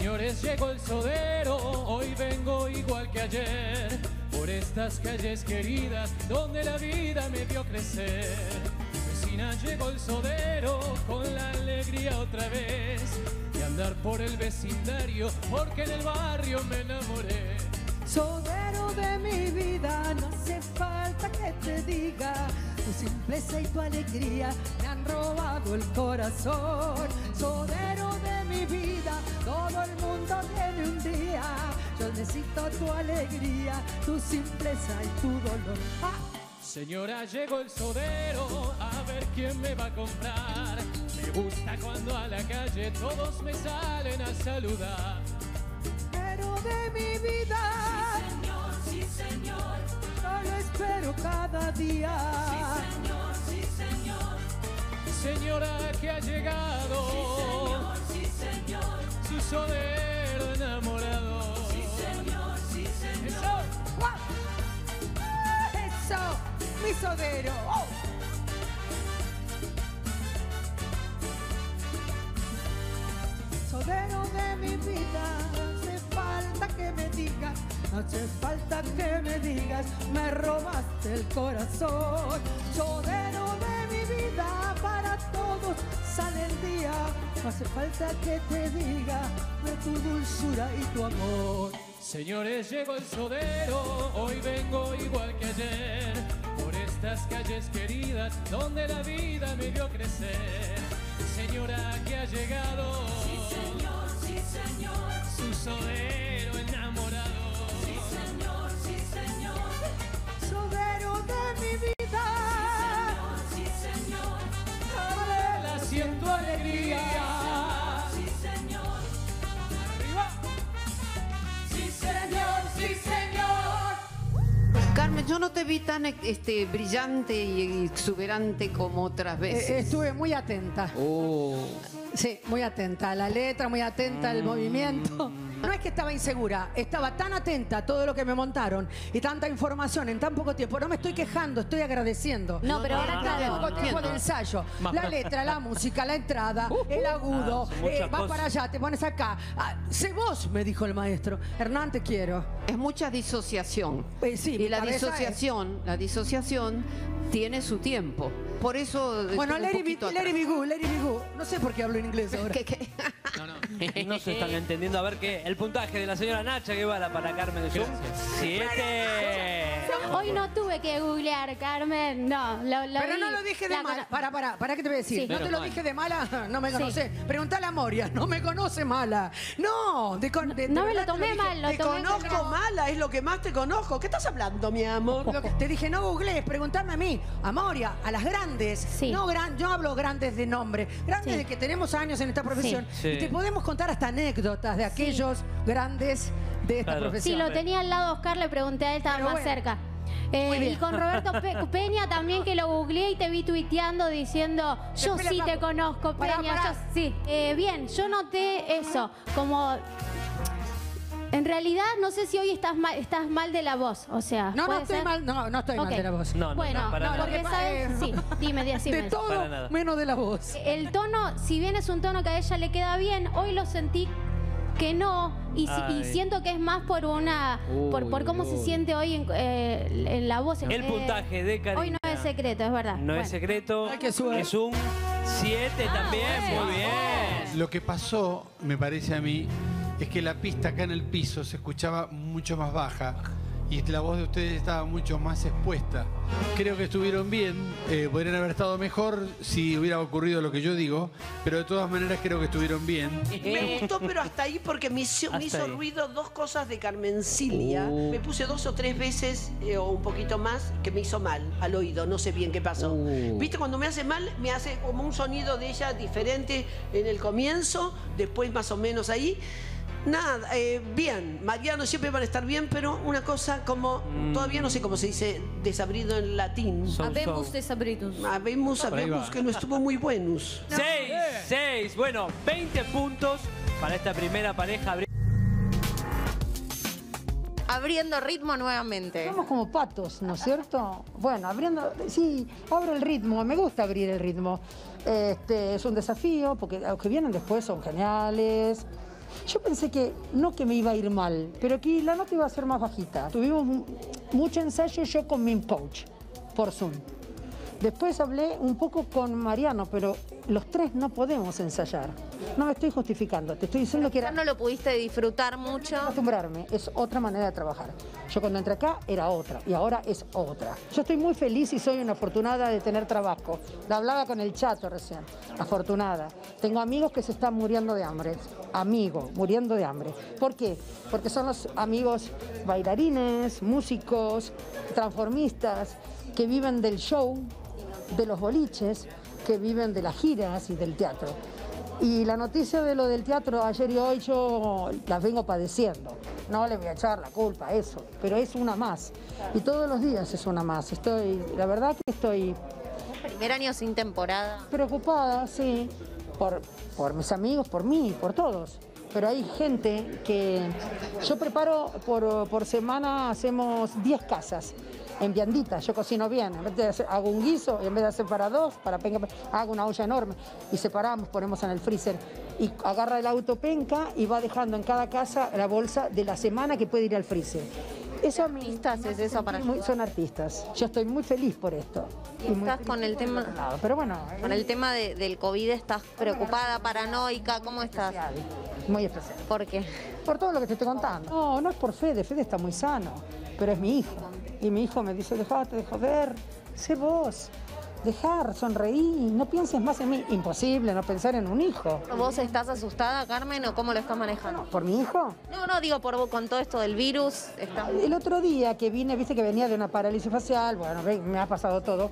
Señores, llegó el sodero, hoy vengo igual que ayer, por estas calles queridas donde la vida me vio crecer. Vecina, llegó el sodero con la alegría otra vez de andar por el vecindario, porque en el barrio me enamoré. Sodero de mi vida, no hace falta que te diga. Tu simpleza y tu alegría me han robado el corazón. Sodero vida, todo el mundo tiene un día. Yo necesito tu alegría, tu simpleza y tu dolor. Ah, Señora, llegó el sodero, a ver quién me va a comprar. Me gusta cuando a la calle todos me salen a saludar. Sodero de mi vida, Señor, sí señor, yo lo espero cada día. señor, sí señor, Señora que ha llegado, sí señor, su sodero enamorado. señor, sí señor. Eso. ¡Eso! ¡Mi sodero! ¡Oh! Sodero de mi vida, hace falta que me digas, hace falta que me digas, me robaste el corazón. Sodero de mi vida, para todos sale el día, hace falta que te diga de tu dulzura y tu amor. Señores, llegó el sodero, hoy vengo igual que ayer, por estas calles queridas donde la vida me vio crecer. Señora que ha llegado, Señor, sí señor, su sodero enamorado. sí señor, sí señor, Sodero de mi vida, alegría. sí señor, Arriba. sí señor, sí señor. Carmen, yo no te vi tan este, brillante y exuberante como otras Eh, veces. estuve muy atenta. Sí, muy atenta a la letra, muy atenta al movimiento. No es que estaba insegura, estaba tan atenta a todo lo que me montaron y tanta información en tan poco tiempo. No me estoy quejando, estoy agradeciendo. No, pero ahora Tan claro. poco tiempo de ensayo. La letra, la música, la entrada, el agudo. Ah, eh, vas para allá, te pones acá. Ah, sé vos, me dijo el maestro. Hernán, te quiero. Es mucha disociación. Eh, sí, y la disociación, la disociación tiene su tiempo. Por eso Bueno, good, let it be good. No sé por qué hablo en inglés ahora. ¿Qué, qué? No se están entendiendo. A ver qué. El puntaje de la señora Nacha Guevara para Carmen de Zoom. Siete. Hoy no tuve que googlear, Carmen. No, lo, lo Pero vi. no lo dije de La mala. cono- Para, para, para, ¿qué te voy a decir? Sí. No te Menos lo mal. dije de mala, no me Sí. conoce. Preguntale a Moria, no me conoce mala. No, de, con- de- de No me lo verdad te tomé dije. mal, lo Te tomé conozco como- mala, es lo que más te conozco. ¿Qué estás hablando, mi amor? Lo que- te dije, no googlees, preguntame a mí, a Moria, a las grandes. Sí. No, gran, yo hablo grandes de nombre, grandes Sí. de que tenemos años en esta profesión. Sí. Y te podemos contar hasta anécdotas de aquellos grandes de esta Claro. profesión. Sí, lo tenía al lado Oscar, le pregunté a él, estaba Pero más bueno. cerca. Eh, Muy bien. y con Roberto Pe- Peña también que lo googleé y te vi tuiteando diciendo, yo sí te conozco, pará, Peña. pará. yo sí. Eh, bien, yo noté eso, como... En realidad, no sé si hoy estás mal, estás mal de la voz, o sea... No, no ¿puede estoy ser? mal, no, no estoy mal Ok. de la voz. No, no, bueno, no, para no, nada. porque Lo que sabes... Sí, dime, decime. De Para todo nada. menos de la voz. El tono, si bien es un tono que a ella le queda bien, hoy lo sentí que no y, si- y siento que es más por una por, por cómo se siente hoy en, eh, en la voz. El Eh, puntaje de Karina. Hoy no es secreto, es verdad. No Bueno. es secreto. Ay, qué suerte. Es un 7 también. bueno. Muy bien. Lo que pasó, me parece a mí, es que la pista acá en el piso se escuchaba mucho más baja y la voz de ustedes estaba mucho más expuesta. Creo que estuvieron bien, eh, podrían haber estado mejor si hubiera ocurrido lo que yo digo, pero de todas maneras creo que estuvieron bien. Me gustó, pero hasta ahí porque me hizo, me hizo ruido dos cosas de Carmencilia. Uh. Me puse dos o tres veces eh, o un poquito más que me hizo mal al oído. No sé bien qué pasó. Uh. ¿Viste? Cuando me hace mal, me hace como un sonido de ella diferente en el comienzo, después más o menos ahí. Nada, eh, bien. Mariano siempre van a estar bien, pero una cosa como. Todavía no sé cómo se dice desabrido en latín. So, Habemos so. desabridos. Habemos, habemos que no estuvo muy buenos. 6, 6. Bueno, 20 puntos para esta primera pareja. Abriendo ritmo nuevamente. Somos como patos, ¿no es cierto? Bueno, abriendo, sí, abro el ritmo, me gusta abrir el ritmo. Este, es un desafío porque los que vienen después son geniales. Yo pensé que no que me iba a ir mal, pero que la nota iba a ser más bajita. Tuvimos mu- mucho ensayo yo con mi coach por Zoom. Después hablé un poco con Mariano, pero los tres no podemos ensayar. No me estoy justificando, te estoy diciendo que era Ya no lo pudiste disfrutar mucho. acostumbrarme, es otra manera de trabajar. Yo cuando entré acá era otra y ahora es otra. Yo estoy muy feliz y soy una afortunada de tener trabajo. La hablaba con el chato recién, afortunada. Tengo amigos que se están muriendo de hambre, amigos, muriendo de hambre. ¿Por qué? Porque son los amigos bailarines, músicos, transformistas, que viven del show, de los boliches, que viven de las giras y del teatro. Y la noticia de lo del teatro ayer y hoy yo las vengo padeciendo. No le voy a echar la culpa a eso, pero es una más. Y todos los días es una más. Estoy, la verdad que estoy Primer año sin temporada. preocupada, sí, por, por mis amigos, por mí, por todos. Pero hay gente que yo preparo por, por semana, hacemos 10 casas en vianditas, yo cocino bien, en vez de hacer- hago un guiso y en vez de hacer para dos, para penca, hago una olla enorme y separamos, ponemos en el freezer y agarra el auto penca y va dejando en cada casa la bolsa de la semana que puede ir al freezer. Eso Artistas es eso para muy- son artistas. Yo estoy muy feliz por esto. Y estás con el tema-. Pero bueno, Con el tema de- del COVID, ¿estás preocupada, paranoica? ¿Cómo estás? muy especial. ¿Por qué? Por todo lo que te estoy contando. No, no es por Fede, Fede está muy sano, pero es mi hijo. Y mi hijo me dice, dejate de joder, sé vos, dejar, sonreír, no pienses más en mí. Imposible no pensar en un hijo. ¿Vos estás asustada, Carmen, o cómo lo estás manejando? ¿Por mi hijo? No, no, digo por vos con todo esto del virus. Está... El otro día que vine, viste que venía de una parálisis facial, bueno, me ha pasado todo.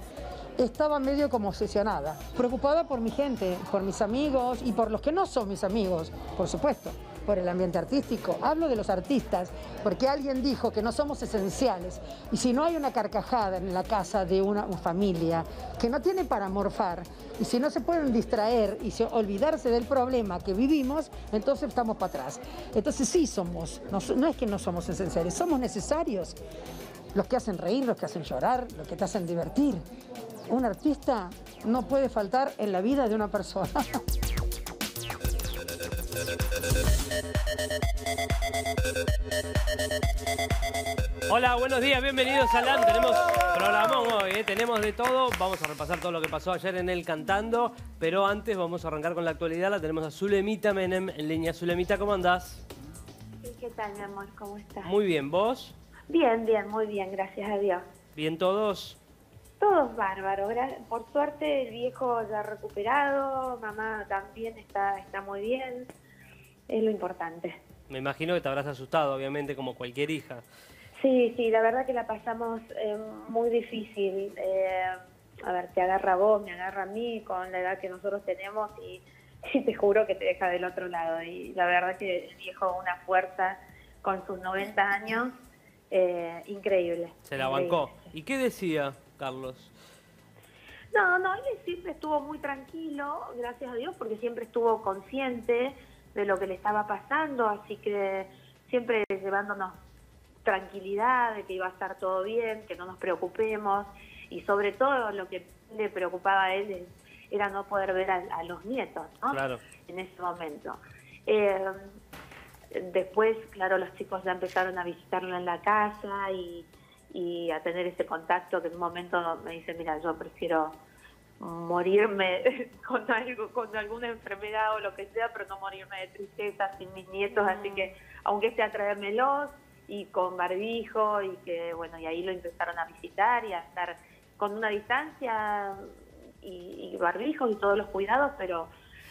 Estaba medio como obsesionada, preocupada por mi gente, por mis amigos y por los que no son mis amigos, por supuesto, por el ambiente artístico. Hablo de los artistas, porque alguien dijo que no somos esenciales. Y si no hay una carcajada en la casa de una, familia que no tiene para morfar, y si no se pueden distraer y se- olvidarse del problema que vivimos, entonces estamos para atrás. Entonces sí somos, no, no es que no somos esenciales, somos necesarios. Los que hacen reír, los que hacen llorar, los que te hacen divertir. Un artista no puede faltar en la vida de una persona. Hola, buenos días, bienvenidos a LAN. Tenemos programón hoy, ¿eh? tenemos de todo. Vamos a repasar todo lo que pasó ayer en el Cantando, pero antes vamos a arrancar con la actualidad. La tenemos a Zulemita Menem en línea. Zulemita, ¿cómo andás? ¿Qué tal, mi amor? ¿Cómo estás? Muy bien, ¿vos? Bien, bien, muy bien, gracias a Dios. ¿Bien todos? Todos bárbaros. Por suerte el viejo ya recuperado, mamá también está, está muy bien. Es lo importante. Me imagino que te habrás asustado, obviamente, como cualquier hija. Sí, sí, la verdad que la pasamos eh, muy difícil. Eh, a ver, te agarra a vos, me agarra a mí con la edad que nosotros tenemos y, y te juro que te deja del otro lado. Y la verdad que el viejo una fuerza con sus 90 años, eh, increíble. Se la increíble. bancó. ¿Y qué decía Carlos? No, no, él siempre estuvo muy tranquilo, gracias a Dios, porque siempre estuvo consciente de lo que le estaba pasando, así que siempre llevándonos tranquilidad, de que iba a estar todo bien, que no nos preocupemos, y sobre todo lo que le preocupaba a él era no poder ver a, a los nietos, ¿no? Claro. En ese momento. Eh, después, claro, los chicos ya empezaron a visitarlo en la casa y, y a tener ese contacto que en un momento me dice, mira, yo prefiero morirme con algo, con alguna enfermedad o lo que sea, pero no morirme de tristeza sin mis nietos, así que aunque sea traérmelos y con barbijo y que bueno, y ahí lo empezaron a visitar y a estar con una distancia y, y barbijos y todos los cuidados, pero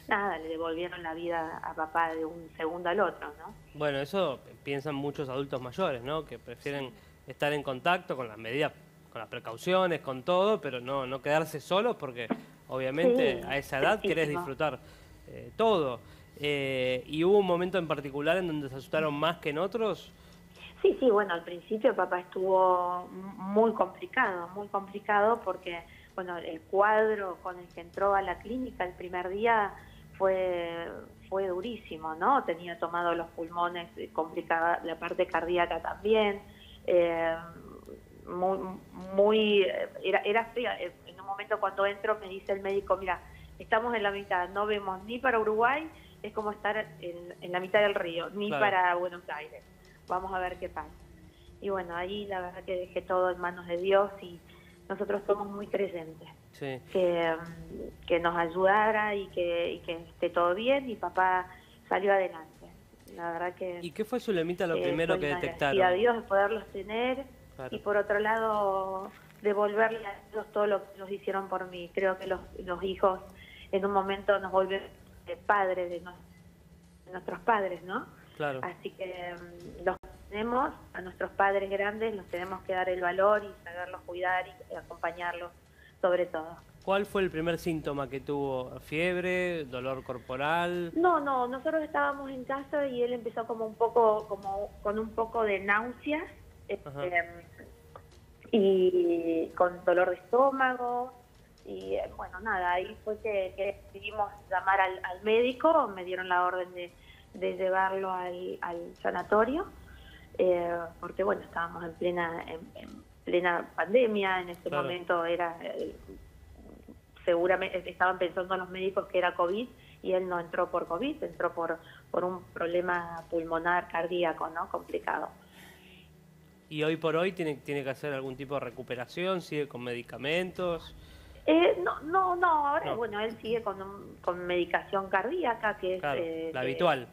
nada, le devolvieron la vida a papá de un segundo al otro, ¿no? Bueno, eso piensan muchos adultos mayores, ¿no? Que prefieren estar en contacto con las medidas, con las precauciones, con todo, pero no, no quedarse solos porque obviamente Sí, a esa edad querés tristísimo. disfrutar eh, todo. Eh, ¿Y hubo un momento en particular en donde se asustaron más que en otros? Sí, sí, bueno, al principio papá estuvo muy complicado, muy complicado porque, bueno, el cuadro con el que entró a la clínica el primer día fue fue durísimo, ¿no? Tenía tomado los pulmones, complicada la parte cardíaca también, eh, muy, muy, eh, era, era. Eh, En un momento cuando entro me dice el médico, mira, estamos en la mitad, no vemos ni para Uruguay es como estar en, en la mitad del río, ni Claro. para Buenos Aires. Vamos a ver qué pasa. Y bueno, ahí la verdad que dejé todo en manos de Dios y nosotros somos muy creyentes. Sí. Que, que nos ayudara y que, y que esté todo bien y papá salió adelante. La verdad que... ¿Y qué fue Zulemita lo eh, primero que detectaron? agradecida a Dios de poderlos tener Claro. y por otro lado devolverle a ellos todo lo que ellos hicieron por mí. Creo que los, los hijos en un momento nos vuelven padres de, nos- de nuestros padres, ¿no? Claro. Así que mm, los tenemos, a nuestros padres grandes los tenemos que dar el valor y saberlos cuidar y acompañarlos sobre todo. ¿Cuál fue el primer síntoma que tuvo? ¿Fiebre? ¿Dolor corporal? No, no, nosotros estábamos en casa y él empezó como un poco, como con un poco de náuseas Este, y con dolor de estómago y eh, bueno, nada, ahí fue que, que decidimos llamar al, al médico, me dieron la orden de, de llevarlo al, al sanatorio eh, porque bueno, estábamos en plena, en, en plena pandemia, en ese Claro. momento era... eh, seguramente estaban pensando los médicos que era COVID y él no entró por COVID, entró por, por un problema pulmonar cardíaco, ¿no? Complicado. ¿Y hoy por hoy tiene, tiene que hacer algún tipo de recuperación? ¿Sigue con medicamentos? Eh, no, no, no, ahora, No. bueno, él sigue con, un- con medicación cardíaca, que es eh, la habitual.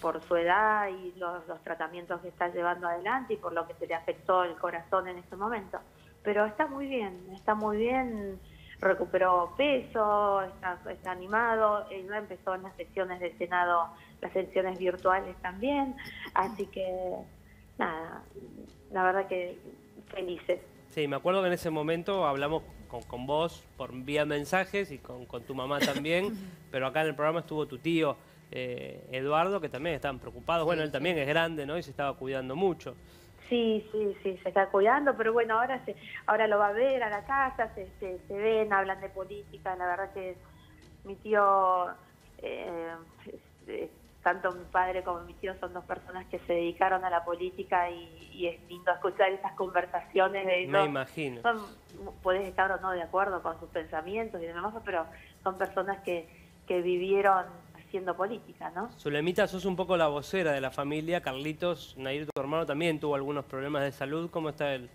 por su edad y los, los tratamientos que está llevando adelante y por lo que se le afectó el corazón en este momento. Pero está muy bien, está muy bien, recuperó peso, está, está animado, él empezó en las sesiones de Senado, las sesiones virtuales también, así que nada, la verdad que felices. Sí, me acuerdo que en ese momento hablamos con, con vos por vía mensajes y con, con tu mamá también, pero acá en el programa estuvo tu tío eh, Eduardo, que también estaban preocupados. Bueno, él también es grande, ¿no? Y se estaba cuidando mucho. Sí, sí, sí, se está cuidando, pero bueno, ahora se, ahora lo va a ver a la casa, se, se, se ven, hablan de política, la verdad que mi tío, eh, eh, tanto mi padre como mi tío son dos personas que se dedicaron a la política y, y es lindo escuchar esas conversaciones de Me imagino. Son, puedes estar o no de acuerdo con sus pensamientos y demás, pero son personas que, que vivieron haciendo política, ¿no? Zulemita, sos un poco la vocera de la familia. Carlitos, Nair, tu hermano, también tuvo algunos problemas de salud. ¿Cómo está él?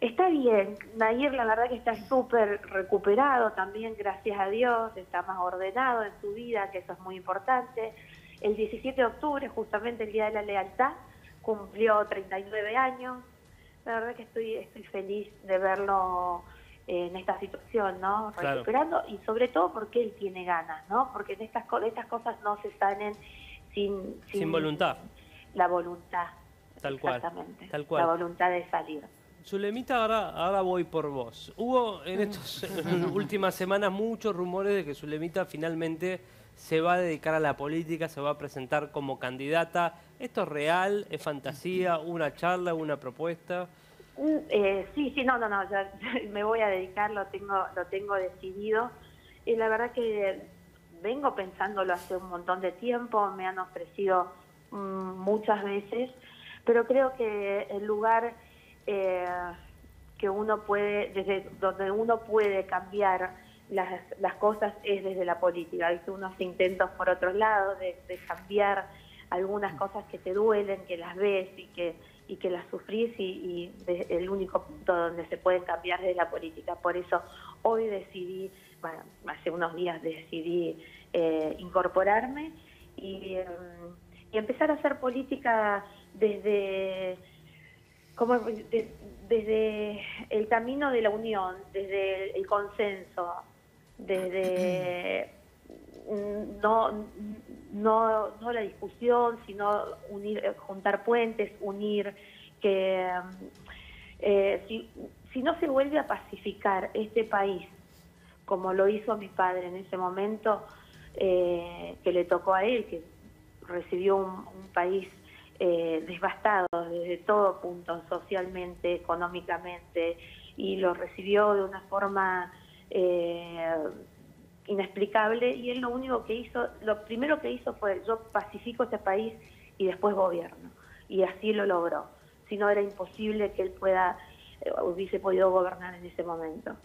Está bien, Nair la verdad que está súper recuperado también, gracias a Dios, está más ordenado en su vida, que eso es muy importante. El 17 de octubre, justamente el Día de la Lealtad, cumplió 39 años. La verdad que estoy, estoy feliz de verlo en esta situación, ¿no? Claro. Recuperando y sobre todo porque él tiene ganas, ¿no? Porque en estas, co- estas cosas no se salen sin, Sin voluntad. La voluntad, Tal cual. exactamente. Tal cual. La voluntad de salir. Zulemita, ahora, ahora voy por vos. Hubo en estas últimas semanas muchos rumores de que Zulemita finalmente se va a dedicar a la política, se va a presentar como candidata. ¿Esto es real? ¿Es fantasía? ¿Una charla? ¿Una propuesta? Eh, sí, sí, no, no, no, me voy a dedicar, lo tengo, lo tengo decidido. Y la verdad que vengo pensándolo hace un montón de tiempo, me han ofrecido mm, muchas veces, pero creo que el lugar eh, que uno puede, desde donde uno puede cambiar las, las cosas es desde la política. Hay unos intentos por otro lado de, de cambiar algunas cosas que te duelen, que las ves y que y que las sufrís y, y de- el único punto donde se pueden cambiar es la política. Por eso hoy decidí, bueno, hace unos días decidí eh, incorporarme y, eh, y empezar a hacer política desde como de- desde el camino de la unión, desde el, el consenso, desde mm, no, no, no la discusión, sino unir, eh, juntar puentes, unir, que mm, eh, si, si no se vuelve a pacificar este país, como lo hizo mi padre en ese momento, eh, que le tocó a él, que recibió un, país eh, devastado desde todo punto, socialmente, económicamente, y lo recibió de una forma eh, inexplicable, y él lo único que hizo, lo primero que hizo fue yo pacifico este país y después gobierno, y así lo logró. Si no era imposible que él pueda, eh, hubiese podido gobernar en ese momento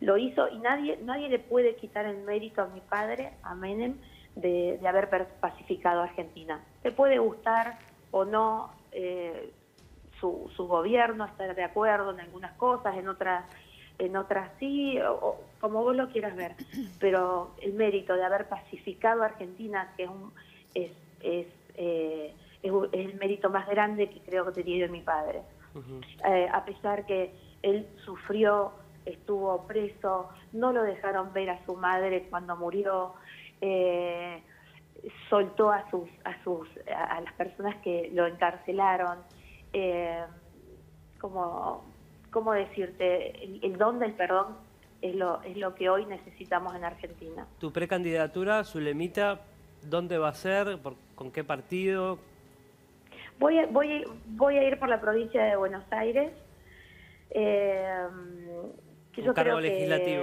lo hizo y nadie nadie le puede quitar el mérito a mi padre, a Menem, de, de haber pacificado a Argentina. Te puede gustar o no eh, su, su gobierno, estar de acuerdo en algunas cosas, en otras en otras sí, o, o como vos lo quieras ver, pero el mérito de haber pacificado a Argentina, que es, un- es, es, eh, es el mérito más grande que creo que tenía mi padre. Eh, a pesar que él sufrió, estuvo preso, no lo dejaron ver a su madre cuando murió, eh, soltó a sus a sus a, a las personas que lo encarcelaron, eh, como cómo decirte, el, el don del perdón es lo es lo que hoy necesitamos en Argentina. Tu precandidatura, Zulemita, ¿dónde va a ser? ¿Por- ¿Con qué partido? Voy a, voy, voy a ir por la provincia de Buenos Aires. eh, que Un yo cargo creo legislativo.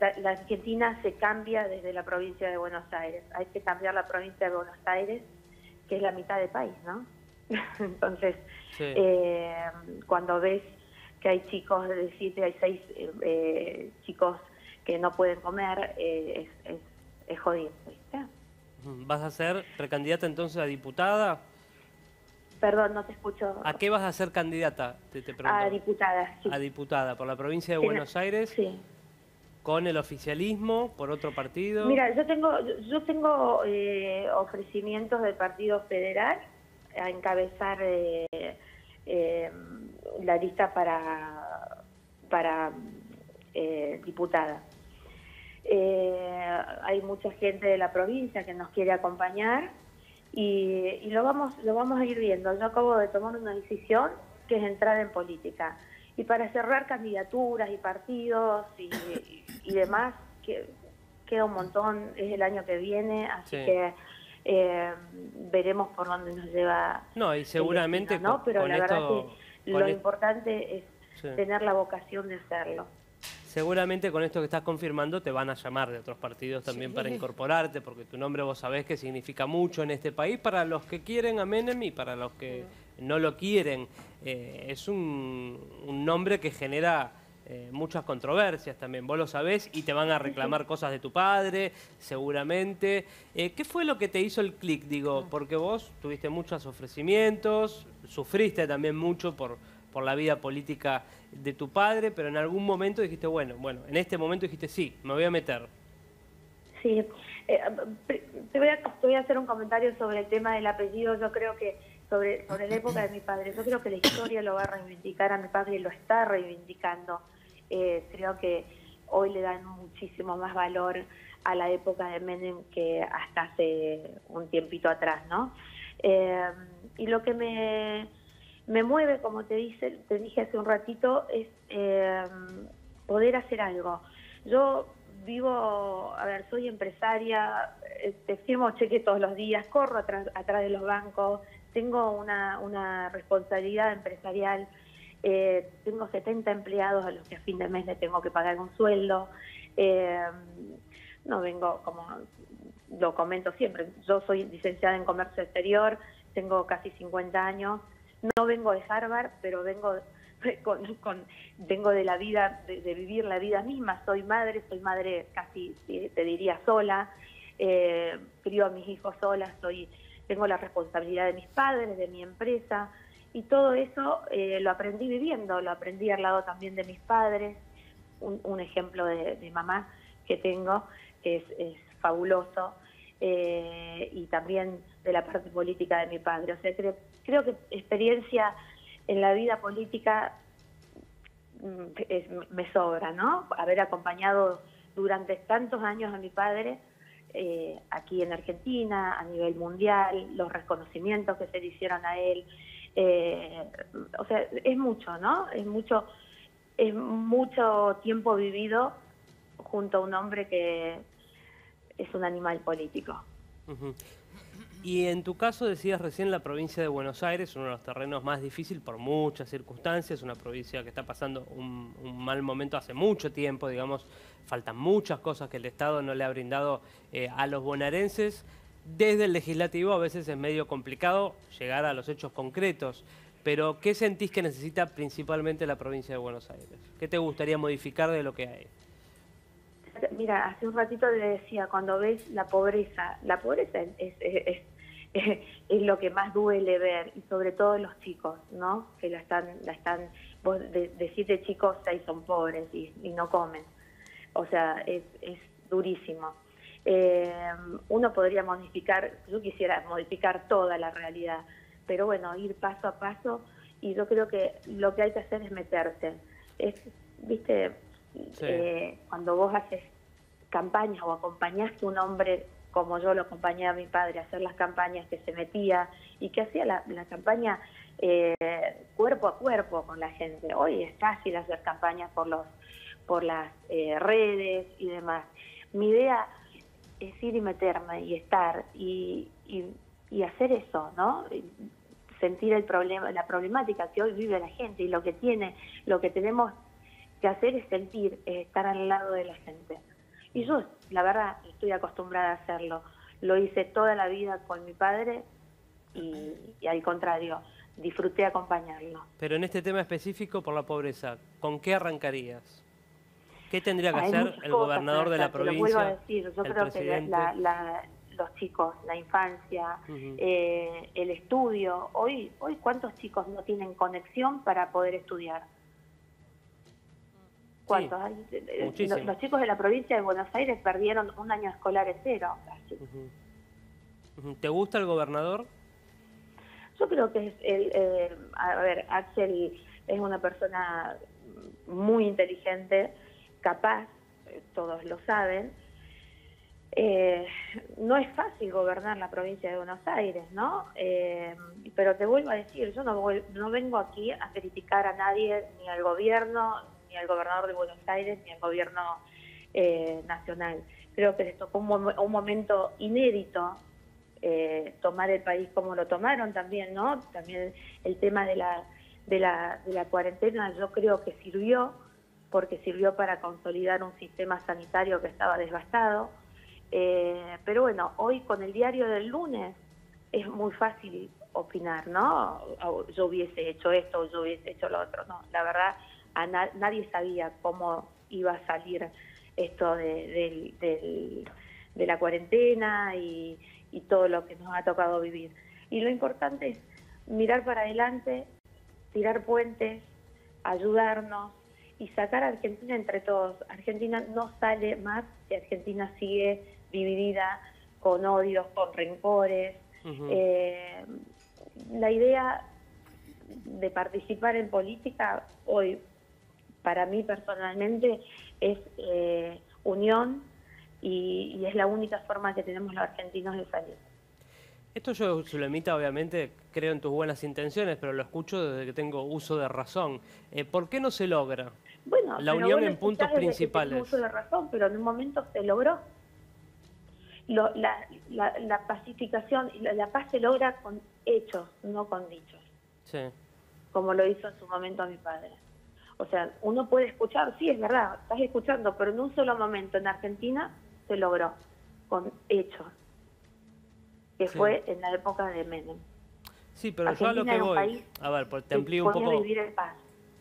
la, la Argentina se cambia desde la provincia de Buenos Aires. Hay que cambiar la provincia de Buenos Aires, que es la mitad del país, ¿no? Entonces, Sí. eh, cuando ves que hay chicos, es decir, hay seis eh, chicos que no pueden comer, eh, es, es, es jodido, ¿viste? ¿Vas a ser precandidata entonces a diputada? Perdón, no te escucho. ¿A qué vas a ser candidata? Te, te pregunto. A diputada, sí. A diputada, por la provincia de Sí, Buenos Aires, Sí. con el oficialismo, por otro partido. Mira, yo tengo, yo- yo tengo eh, ofrecimientos del Partido Federal a encabezar eh, eh, la lista para, para eh, diputada. Eh, hay mucha gente de la provincia que nos quiere acompañar y, y lo vamos lo vamos a ir viendo. Yo acabo de tomar una decisión que es entrar en política. Y para cerrar candidaturas y partidos y, y demás, que queda un montón, es el año que viene, así Sí. que eh, veremos por dónde nos lleva. No, y seguramente destino, ¿no? con- Pero con la verdad que lo es- importante es Sí. tener la vocación de hacerlo. Seguramente con esto que estás confirmando te van a llamar de otros partidos también Sí. para incorporarte, porque tu nombre vos sabés que significa mucho en este país para los que quieren a Menem y para los que no lo quieren. Eh, es un, un nombre que genera eh, muchas controversias también, vos lo sabés, y te van a reclamar cosas de tu padre, seguramente. Eh, ¿Qué fue lo que te hizo el clic? Digo, porque vos tuviste muchos ofrecimientos, sufriste también mucho por, por la vida política de tu padre, pero en algún momento dijiste, bueno, bueno, en este momento dijiste, sí, me voy a meter. Sí, eh, te, voy a, te voy a hacer un comentario sobre el tema del apellido. Yo creo que sobre, sobre la época de mi padre, yo creo que la historia lo va a reivindicar a mi padre y lo está reivindicando. Eh, creo que hoy le dan muchísimo más valor a la época de Menem que hasta hace un tiempito atrás, ¿no? Eh, y lo que me, me mueve, como te, dice, te dije hace un ratito, es eh, poder hacer algo. Yo vivo, a ver, soy empresaria, eh, te firmo cheque todos los días, corro atrás, atrás de los bancos, tengo una, una responsabilidad empresarial, eh, tengo 70 empleados a los que a fin de mes le tengo que pagar un sueldo. eh, no vengo, como lo comento siempre, yo soy licenciada en comercio exterior, tengo casi 50 años, no vengo de Harvard, pero vengo con, con- vengo de la vida, de, de vivir la vida misma, soy madre, soy madre casi, eh, te diría, sola, eh, a mis hijos sola, soy, tengo la responsabilidad de mis padres, de mi empresa, y todo eso eh, lo aprendí viviendo, lo aprendí al lado también de mis padres, un, ejemplo de, de mamá que tengo, que es, fabuloso, eh, y también de la parte política de mi padre. O sea, creo, creo que experiencia en la vida política mm, me sobra, ¿no? Haber acompañado durante tantos años a mi padre eh, aquí en Argentina, a nivel mundial, los reconocimientos que se le hicieron a él. eh, o sea, es mucho, ¿no? Es mucho, es mucho tiempo vivido junto a un hombre que es un animal político. Ujú. Y en tu caso decías recién la provincia de Buenos Aires, uno de los terrenos más difíciles por muchas circunstancias, una provincia que está pasando un, mal momento hace mucho tiempo, digamos, faltan muchas cosas que el Estado no le ha brindado eh, a los bonaerenses. Desde el legislativo a veces es medio complicado llegar a los hechos concretos, pero ¿qué sentís que necesita principalmente la provincia de Buenos Aires? ¿Qué te gustaría modificar de lo que hay? Mira, hace un ratito le decía, cuando ves la pobreza, la pobreza es, es, es- es- lo que más duele ver, y sobre todo los chicos, ¿no? Que la están, la están, vos de, de siete chicos, seis son pobres y, y no comen. O sea, es, es durísimo. Eh, uno podría modificar, yo quisiera modificar toda la realidad, pero bueno, ir paso a paso y yo creo que lo que hay que hacer es meterse. Es, viste, eh, cuando vos haces campañas o acompañaste a un hombre como yo lo acompañé a mi padre a hacer las campañas, que se metía y que hacía la, campaña eh, cuerpo a cuerpo con la gente. Hoy es fácil hacer campañas por los por las eh, redes y demás. Mi idea es ir y meterme y estar y, y, y hacer eso, ¿no? Sentir el problema, la problemática que hoy vive la gente y lo que tiene, lo que tenemos que hacer es sentir, es estar al lado de la gente. Y yo, la verdad, estoy acostumbrada a hacerlo. Lo hice toda la vida con mi padre y, y al contrario, disfruté acompañarlo. Pero en este tema específico por la pobreza, ¿con qué arrancarías? ¿Qué tendría que Hay hacer el gobernador de la te lo vuelvo a provincia? decir, yo creo que presidente? la- la- los chicos, la infancia, eh, el estudio, hoy, hoy cuántos chicos no tienen conexión para poder estudiar. ¿Cuántos? Eh, eh. Los, los chicos de la provincia de Buenos Aires perdieron un año escolar entero. ¿Te gusta el gobernador? Yo creo que es el, eh, a ver, Axel es una persona muy inteligente, capaz, eh, todos lo saben. Eh, no es fácil gobernar la provincia de Buenos Aires, ¿no? Eh, pero te vuelvo a decir, yo no, voy- no vengo aquí a criticar a nadie, ni al gobierno, ni al gobernador de Buenos Aires, ni al gobierno eh, nacional. Creo que les tocó un, un momento inédito eh, tomar el país como lo tomaron también, ¿no? También el tema de la, de la, de la cuarentena yo creo que sirvió, porque sirvió para consolidar un sistema sanitario que estaba desgastado. Eh, pero bueno, hoy con el diario del lunes es muy fácil opinar, ¿no? Yo hubiese hecho esto, yo hubiese hecho lo otro, no. La verdad, a na- nadie sabía cómo iba a salir esto de, del- de la cuarentena y, y todo lo que nos ha tocado vivir. Y lo importante es mirar para adelante, tirar puentes, ayudarnos y sacar a Argentina entre todos. Argentina no sale más si Argentina sigue dividida con odios, con rencores. Eh, la idea de participar en política hoy, para mí personalmente, es eh, unión y, y es la única forma que tenemos los argentinos de salir. Esto yo, Zulemita, obviamente creo en tus buenas intenciones, pero lo escucho desde que tengo uso de razón. Eh, ¿Por qué no se logra? Bueno, La unión en puntos que principales. uso de razón, pero en un momento se logró. Lo- la, la- la pacificación y la, la paz se logra con hechos, no con dichos, Sí. como lo hizo en su momento mi padre. O sea, uno puede escuchar, sí, es verdad, estás escuchando, pero en un solo momento en Argentina se logró con hechos, que Sí. fue en la época de Menem. Sí, pero yo a lo que voy. país A ver, pues, te amplío un poco. vivir en paz.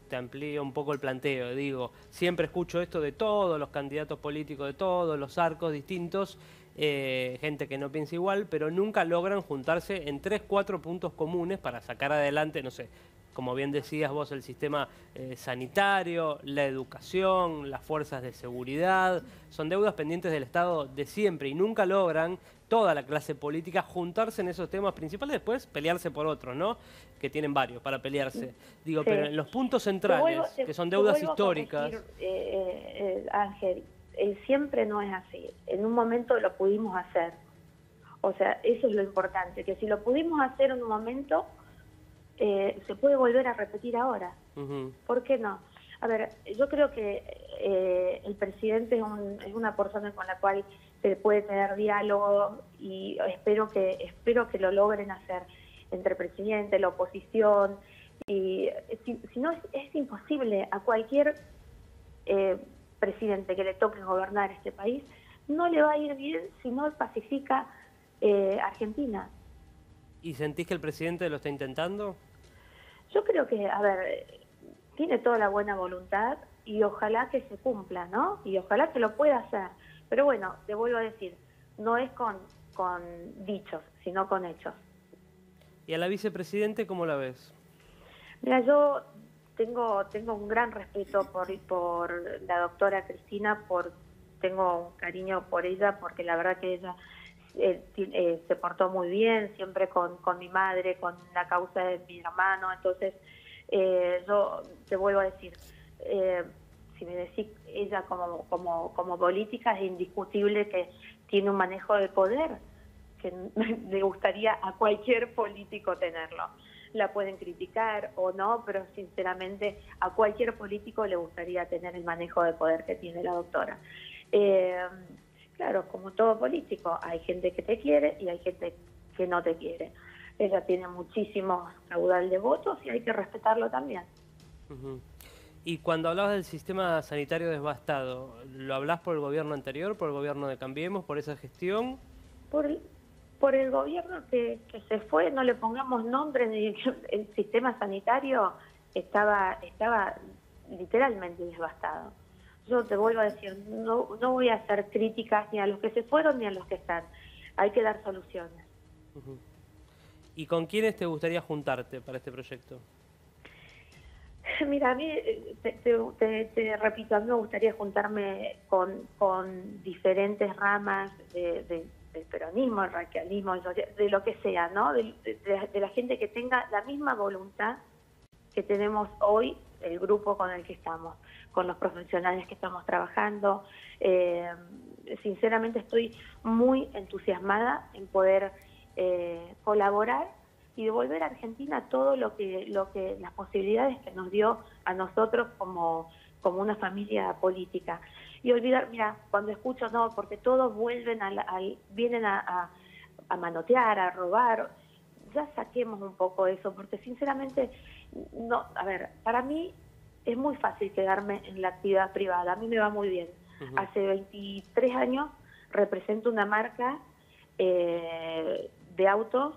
te amplío un poco el planteo. Digo, siempre escucho esto de todos los candidatos políticos, de todos los arcos distintos, eh, gente que no piensa igual, pero nunca logran juntarse en tres, cuatro puntos comunes para sacar adelante, no sé, como bien decías vos, el sistema eh, sanitario, la educación, las fuerzas de seguridad, son deudas pendientes del Estado de siempre y nunca logran toda la clase política juntarse en esos temas principales, después pelearse por otros, ¿no? Que tienen varios para pelearse. Digo, Sí. pero en los puntos centrales, vuelvo- te- que son deudas vuelvo a históricas, corregir, eh, eh, Ángel, el siempre no es así. En un momento lo pudimos hacer. O sea, eso es lo importante, que si lo pudimos hacer en un momento, eh, se puede volver a repetir ahora. ujú, ¿Por qué no? A ver, yo creo que eh, el presidente es, un- es una persona con la cual se puede tener diálogo y espero que espero que lo logren hacer entre el presidente, la oposición y si, si no es, es imposible a cualquier eh, presidente que le toque gobernar este país no le va a ir bien si no pacifica eh, Argentina. ¿Y sentís que el presidente lo está intentando? Yo creo que, a ver, tiene toda la buena voluntad y ojalá que se cumpla, ¿no? Y ojalá que lo pueda hacer. Pero bueno, te vuelvo a decir, no es con, con dichos, sino con hechos. ¿Y a la vicepresidente cómo la ves? Mira, yo tengo, tengo un gran respeto por, por la doctora Cristina, por, tengo un cariño por ella, porque la verdad que ella eh, eh, se portó muy bien, siempre con, con mi madre, con la causa de mi hermano, entonces eh, yo te vuelvo a decir, eh, si me decís ella como, como, como política es indiscutible que tiene un manejo de poder que le gustaría a cualquier político tenerlo. La pueden criticar o no, pero sinceramente a cualquier político le gustaría tener el manejo de poder que tiene la doctora. Eh, claro, como todo político, hay gente que te quiere y hay gente que no te quiere. Ella tiene muchísimo caudal de votos y hay que respetarlo también. Y cuando hablabas del sistema sanitario devastado, ¿lo hablas por el gobierno anterior, por el gobierno de Cambiemos, por esa gestión? Por el, por el gobierno que, que se fue, no le pongamos nombre, ni- el sistema sanitario estaba, estaba literalmente devastado. Yo te vuelvo a decir, no, no voy a hacer críticas ni a los que se fueron ni a los que están. Hay que dar soluciones. ¿Y con quiénes te gustaría juntarte para este proyecto? Mira, a mí, eh, te, te- te- te repito, a mí me gustaría juntarme con, con diferentes ramas de- de- del peronismo, el radicalismo, de, lo que sea, ¿no? De, de- de la gente que tenga la misma voluntad que tenemos hoy, el grupo con el que estamos, con los profesionales que estamos trabajando. Eh, sinceramente estoy muy entusiasmada en poder eh, colaborar y devolver a Argentina todo lo que, lo que, las posibilidades que nos dio a nosotros como, como una familia política. Y olvidar, mira, cuando escucho, no, porque todos vuelven al, al- vienen a, a- a manotear, a robar, ya saquemos un poco eso, porque sinceramente, no, a ver, para mí es muy fácil quedarme en la actividad privada, a mí me va muy bien. Hace 23 años represento una marca eh, de autos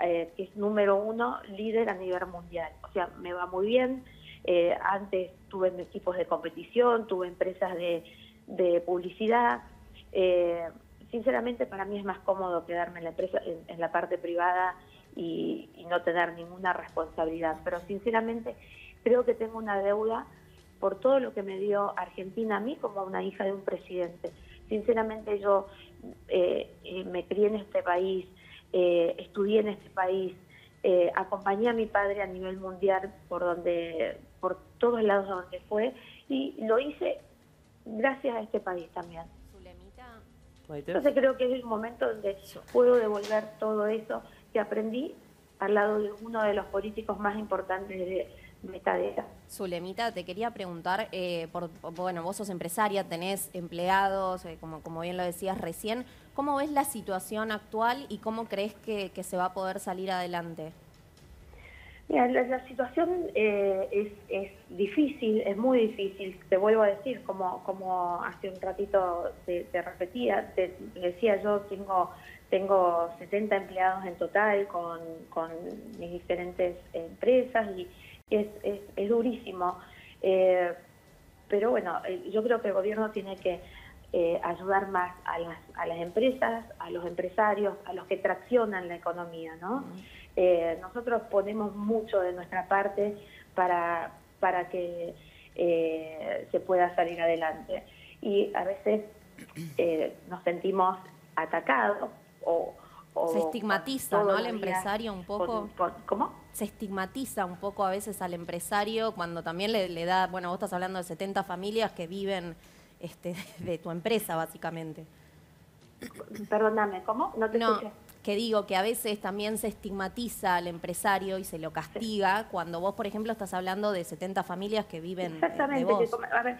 eh, que es número uno, líder a nivel mundial. O sea, me va muy bien. Eh, antes tuve equipos de competición, tuve empresas de, de publicidad. Eh, sinceramente, para mí es más cómodo quedarme en la empresa, en, en la parte privada y, y no tener ninguna responsabilidad. Pero sinceramente, creo que tengo una deuda por todo lo que me dio Argentina a mí como una hija de un presidente. Sinceramente yo eh, eh, me crié en este país, eh, estudié en este país, eh, acompañé a mi padre a nivel mundial por donde, por todos lados donde fue y lo hice gracias a este país también. Entonces creo que es el momento donde puedo devolver todo eso que aprendí al lado de uno de los políticos más importantes de, de esta. Zulemita, te quería preguntar, eh, por, bueno, vos sos empresaria, tenés empleados, eh, como, como bien lo decías recién, ¿cómo ves la situación actual y cómo crees que, que se va a poder salir adelante? Mira, la, la situación eh, es, es difícil, es muy difícil. Te vuelvo a decir, como, como hace un ratito te, te repetía, te decía yo, tengo, tengo 70 empleados en total con, con mis diferentes empresas y es, es, es durísimo. Eh, pero bueno, eh, yo creo que el gobierno tiene que eh, ayudar más a las, a las empresas, a los empresarios, a los que traccionan la economía, ¿no? Eh, nosotros ponemos mucho de nuestra parte para, para que eh, se pueda salir adelante. Y a veces eh, nos sentimos atacados o... o Se estigmatiza, ¿no? días empresario un poco. con- con- ¿Cómo? Se estigmatiza un poco a veces al empresario cuando también le, le da, bueno, vos estás hablando de 70 familias que viven este, de tu empresa, básicamente. Perdóname, ¿cómo? No te No, escuché. que digo que a veces también se estigmatiza al empresario y se lo castiga cuando vos, por ejemplo, estás hablando de 70 familias que viven eh, de Exactamente. vos. que come- a ver,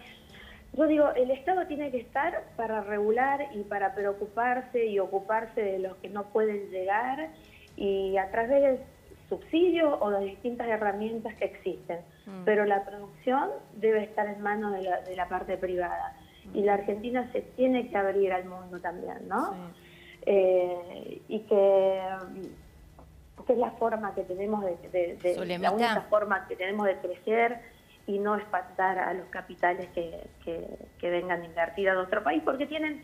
yo digo, el Estado tiene que estar para regular y para preocuparse y ocuparse de los que no pueden llegar y a través subsidios o de distintas herramientas que existen. Mm. Pero la producción debe estar en manos de la, de la parte privada. Y la Argentina se tiene que abrir al mundo también, ¿no? Eh, y que, que es la forma que tenemos de, de- de- la única forma que tenemos de crecer y no espantar a los capitales que, que, que vengan a invertir a nuestro país, porque tienen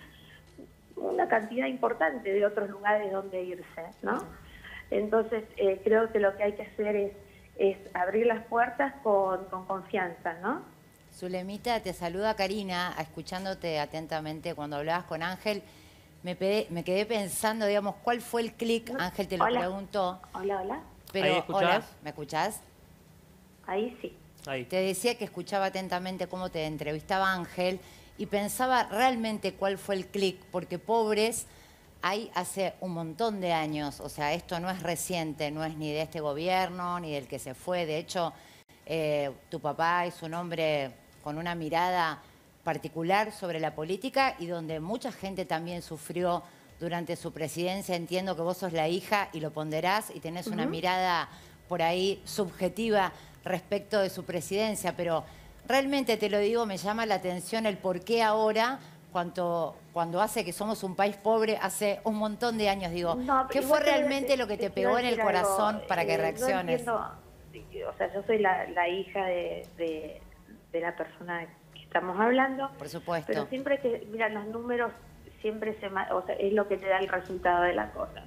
una cantidad importante de otros lugares donde irse, ¿no? Entonces, eh, creo que lo que hay que hacer es, es abrir las puertas con, con confianza, ¿no? Zulemita, te saluda Karina, escuchándote atentamente cuando hablabas con Ángel. Me, pedé- me quedé pensando, digamos, ¿cuál fue el clic? Ángel te lo Hola. preguntó. Hola, hola. Pero, ¿Ahí escuchás? hola, ¿me escuchás? Ahí sí. Ahí. Te decía que escuchaba atentamente cómo te entrevistaba Ángel y pensaba realmente cuál fue el clic, porque pobres hay hace un montón de años, o sea, esto no es reciente, no es ni de este gobierno, ni del que se fue, de hecho, eh, tu papá es un hombre con una mirada particular sobre la política y donde mucha gente también sufrió durante su presidencia. Entiendo que vos sos la hija y lo ponderás y tenés una mirada por ahí subjetiva respecto de su presidencia, pero realmente te lo digo, me llama la atención el por qué ahora, cuando, cuando hace que somos un país pobre, hace un montón de años, digo, No, ¿qué fue te- realmente lo que te pegó en el algo, corazón para que eh, yo reacciones? entiendo, o sea, yo soy la, la hija de, de, de la persona que estamos hablando. Por supuesto. Pero siempre que, mira, los números siempre se, o sea, es lo que te da el resultado de la cosa.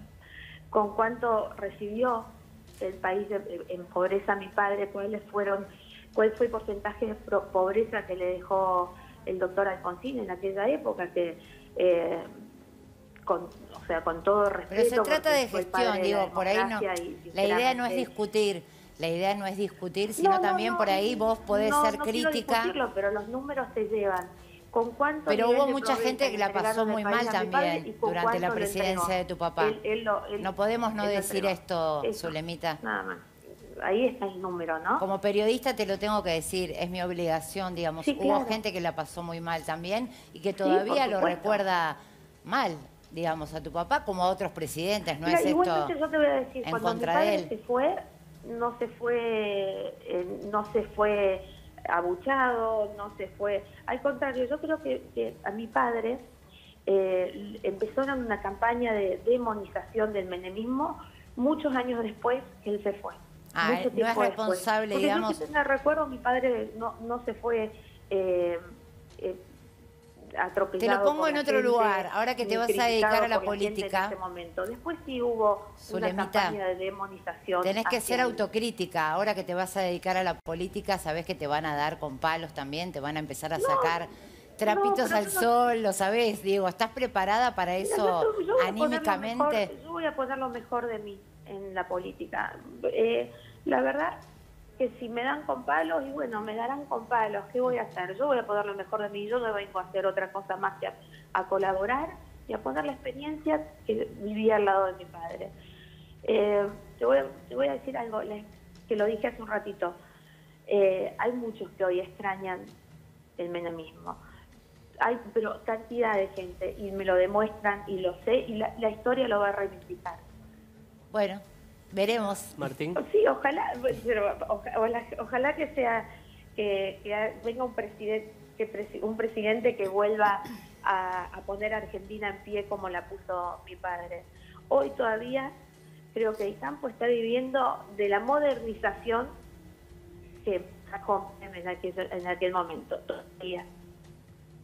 Con cuánto recibió el país de- en pobreza mi padre, cuáles fueron, cuál fue el porcentaje de pobreza que le dejó el doctor Alfonsín en aquella época, que eh, con, o sea, con todo respeto. Pero se trata de gestión, de digo, por ahí no. y, La idea no es discutir, la idea no es discutir, sino no, no, también no, por ahí vos podés ser crítica. discutirlo, pero los números te llevan. ¿Con cuánto Pero hubo mucha gente que la pasó muy mal también durante la presidencia de tu papá. Él- él lo- él- No podemos no decir esto, Eso, Zulemita. Nada más. Ahí está el número, ¿no? Como periodista te lo tengo que decir, es mi obligación, digamos. Sí, Hubo claro. gente que la pasó muy mal también y que todavía lo recuerda mal, digamos, a tu papá como a otros presidentes. No Mira, es esto yo te voy a decir, en cuando mi contra padre de él. se fue, no se fue, eh, no se fue abuchado, no se fue. Al contrario, yo creo que, que a mi padre eh, empezaron una campaña de demonización del menemismo muchos años después que él se fue. Ah, Mucho no es después. responsable, Porque digamos. Yo recuerdo, mi padre no, no se fue eh, eh, atropellado. Te lo pongo en otro gente, lugar, ahora que te vas a dedicar a la política. En ese momento. Después sí hubo Zulemita, una campaña de demonización. Tenés que él. autocrítica. Ahora que te vas a dedicar a la política, sabés que te van a dar con palos también, te van a empezar a sacar trapitos al no- sol, lo sabés, Diego. ¿Estás preparada para Mira, eso yo- yo anímicamente? mejor- yo voy a poner lo mejor de mí en la política. Eh, la verdad que si me dan con palos, y bueno, me darán con palos, ¿qué voy a hacer? Yo voy a poner lo mejor de mí, yo no vengo a hacer otra cosa más que a, colaborar y a poner la experiencia que viví al lado de mi padre. Eh, te, voy a, decir algo, que lo dije hace un ratito. Eh, hay muchos que hoy extrañan el menemismo. Hay pero cantidad de gente y me lo demuestran y lo sé y la historia lo va a reivindicar. Bueno, veremos. Martín. Sí, ojalá, pero oja- ojalá, ojalá que sea que, que venga un presidente que un presidente que vuelva a, a poner a Argentina en pie como la puso mi padre. Hoy todavía creo que el campo está viviendo de la modernización que sacó en aquel, en aquel momento todavía.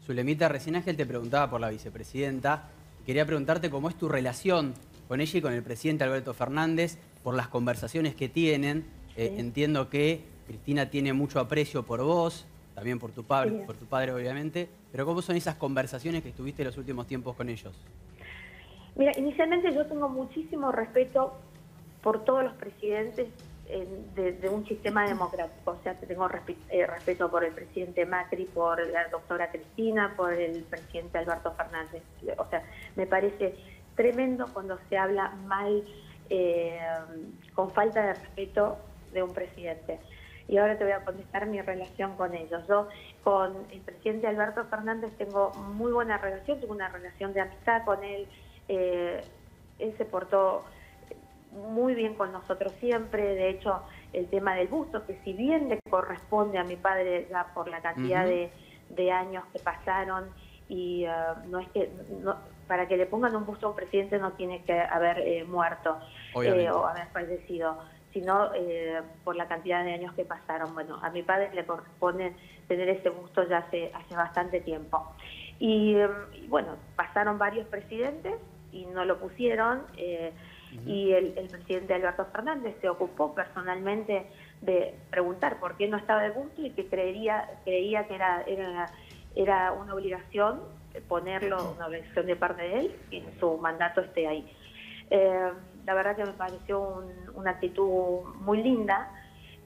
Zulemita, recién Ángel te preguntaba por la vicepresidenta. Quería preguntarte cómo es tu relación con ella y con el presidente Alberto Fernández, por las conversaciones que tienen. Eh, Sí. entiendo que Cristina tiene mucho aprecio por vos, también por tu, padre, Sí. por tu padre obviamente, pero ¿cómo son esas conversaciones que estuviste en los últimos tiempos con ellos? Mira, inicialmente yo tengo muchísimo respeto por todos los presidentes eh, de, de un sistema democrático. O sea, que tengo respe- eh, respeto por el presidente Macri, por la doctora Cristina, por el presidente Alberto Fernández. O sea, me parece tremendo cuando se habla mal, eh, con falta de respeto de un presidente. Y ahora te voy a contestar mi relación con ellos. Yo con el presidente Alberto Fernández tengo muy buena relación, tengo una relación de amistad con él. Eh, él se portó muy bien con nosotros siempre. De hecho, el tema del busto, que si bien le corresponde a mi padre ya por la cantidad de años que pasaron, y eh, no es que no- para que le pongan un busto a un presidente no tiene que haber eh, muerto eh, o haber fallecido, sino eh, por la cantidad de años que pasaron. Bueno, a mi padre le corresponde tener ese gusto ya hace, hace bastante tiempo. Y, y bueno, pasaron varios presidentes y no lo pusieron. eh, Y el, el presidente Alberto Fernández se ocupó personalmente de preguntar por qué no estaba de gusto y que creería, creía que era, era, era una obligación ponerlo, una obligación de parte de él, que en su mandato esté ahí. Eh, la verdad que me pareció un- una actitud muy linda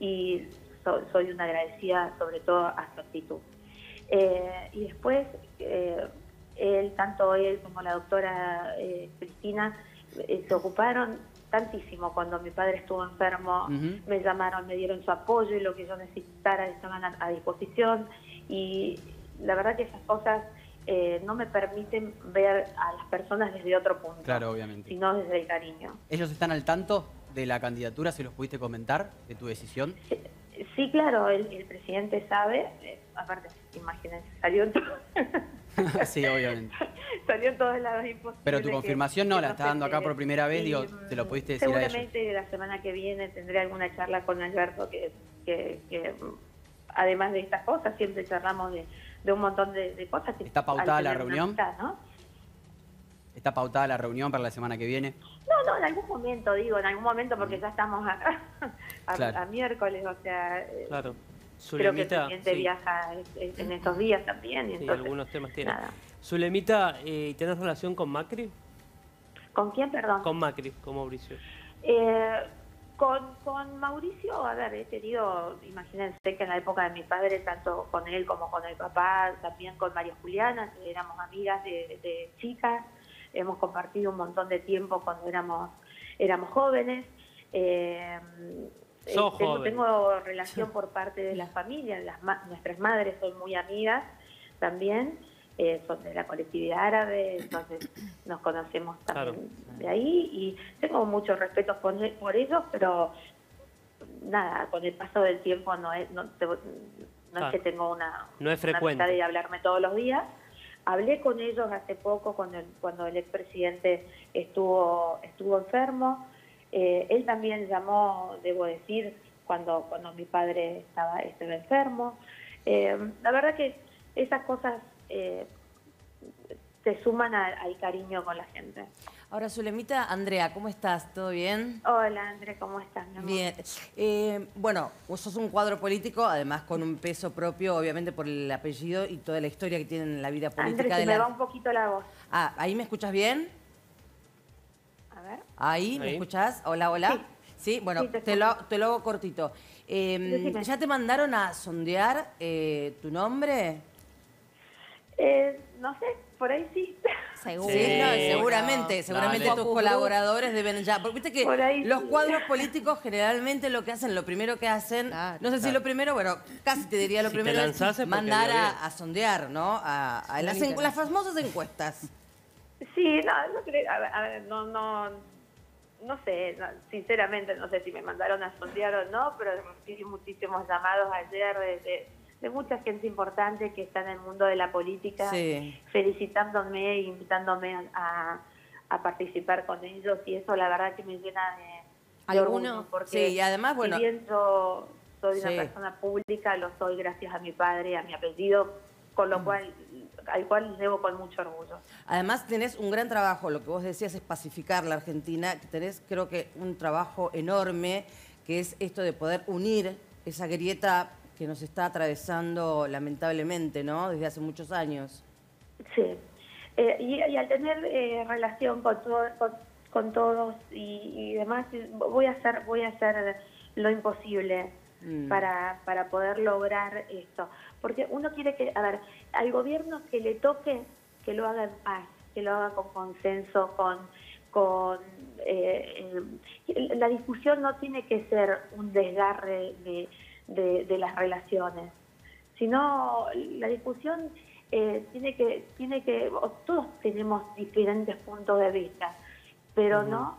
y so- soy una agradecida sobre todo a su actitud. Eh, y después, eh, él, tanto él como la doctora eh, Cristina, eh, se ocuparon tantísimo cuando mi padre estuvo enfermo, me llamaron, me dieron su apoyo y lo que yo necesitara estaban a, a disposición y la verdad que esas cosas eh, no me permiten ver a las personas desde otro punto, Claro, obviamente. sino desde el cariño. ¿Ellos están al tanto de la candidatura? ¿Se los pudiste comentar de tu decisión? Sí, claro, el, el presidente sabe, eh, aparte, imagínense, salió en, to- sí, obviamente. salió en todos lados imposible. Pero tu que- confirmación no, la se estás dando acá por primera vez, Y, digo, te lo pudiste decir a ellos. Seguramente la semana que viene tendré alguna charla con Alberto que, que, que, además de estas cosas, siempre charlamos de, de un montón de, de cosas. que ¿Está pautada la reunión? ¿Está pautada la reunión para la semana que viene? No, no, en algún momento, digo, en algún momento, porque ya estamos a, a- Claro. a miércoles, o sea, eh, Claro. creo que el Zulemita, presidente sí. viaja eh, en estos días también. Y Sí, entonces, algunos temas tiene. nada. Zulemita, eh, ¿tenés relación con Macri? ¿Con quién, perdón? Con Macri, con Mauricio. Eh, con, con Mauricio, a ver, he tenido, imagínense que en la época de mi padre, tanto con él como con el papá, también con María Juliana, que éramos amigas de, de chicas, hemos compartido un montón de tiempo cuando éramos, éramos jóvenes. Eh, eh, Sos tengo, joven. tengo relación por parte de la familia, las ma- nuestras madres son muy amigas también, eh, son de la colectividad árabe, entonces nos conocemos también de ahí y tengo mucho respeto por, por ellos, pero nada, con el paso del tiempo no es, no, te- no es que tengo una, No es frecuente. de hablarme todos los días. Hablé con ellos hace poco cuando el, cuando el expresidente estuvo, estuvo enfermo. Eh, él también llamó, debo decir, cuando, cuando mi padre estaba, estaba enfermo. Eh, la verdad que esas cosas eh, te suman a- al cariño con la gente. Ahora, Zulemita, Andrea, ¿cómo estás? ¿Todo bien? Hola, André, ¿cómo estás? mi amor? Bien. Eh, bueno, vos sos un cuadro político, además con un peso propio, obviamente por el apellido y toda la historia que tiene en la vida política de se me la... va un poquito la voz. Ah, ¿ahí me escuchas bien? A ver. ¿Ahí? ¿Me escuchás? Hola, hola. Sí, bueno, Sí, te te, lo, te lo hago cortito. Eh, Decime. ¿Ya te mandaron a sondear eh, tu nombre? Eh, no sé, por ahí sí. Seguro. Sí, no, seguramente, seguramente Dale. tus colaboradores deben ya. Porque viste que los sí. cuadros políticos generalmente lo que hacen, lo primero que hacen, no sé si lo primero, bueno, casi te diría lo Si primero, es mandar a, a sondear, ¿no? A, a las, encu- las famosas encuestas. Sí, no, no creo, a ver, a ver, no, no, no sé, no, sinceramente no sé si me mandaron a sondear o no, pero recibí muchísimos llamados ayer de, de- de mucha gente importante que está en el mundo de la política, Sí. felicitándome e invitándome a, a participar con ellos y eso la verdad que me llena de, ¿Alguno? porque Sí, y además, bueno- si bien yo soy una Sí. persona pública, lo soy gracias a mi padre, a mi apellido, con Mm. lo cual al cual debo con mucho orgullo. Además tenés un gran trabajo, lo que vos decías es pacificar la Argentina, tenés creo que un trabajo enorme, que es esto de poder unir esa grieta que nos está atravesando lamentablemente, ¿no? Desde hace muchos años. Sí, Eh, y, y al tener eh, relación con, todo- con, con todos y, y demás, eh, voy a hacer voy a hacer lo imposible Mm. para, para poder lograr esto. Porque uno quiere que, a ver, al gobierno que le toque, que lo haga en paz, que lo haga con consenso, con... con eh, eh, la discusión no tiene que ser un desgarre de, de- de las relaciones, sino la discusión eh, tiene que tiene que todos tenemos diferentes puntos de vista pero no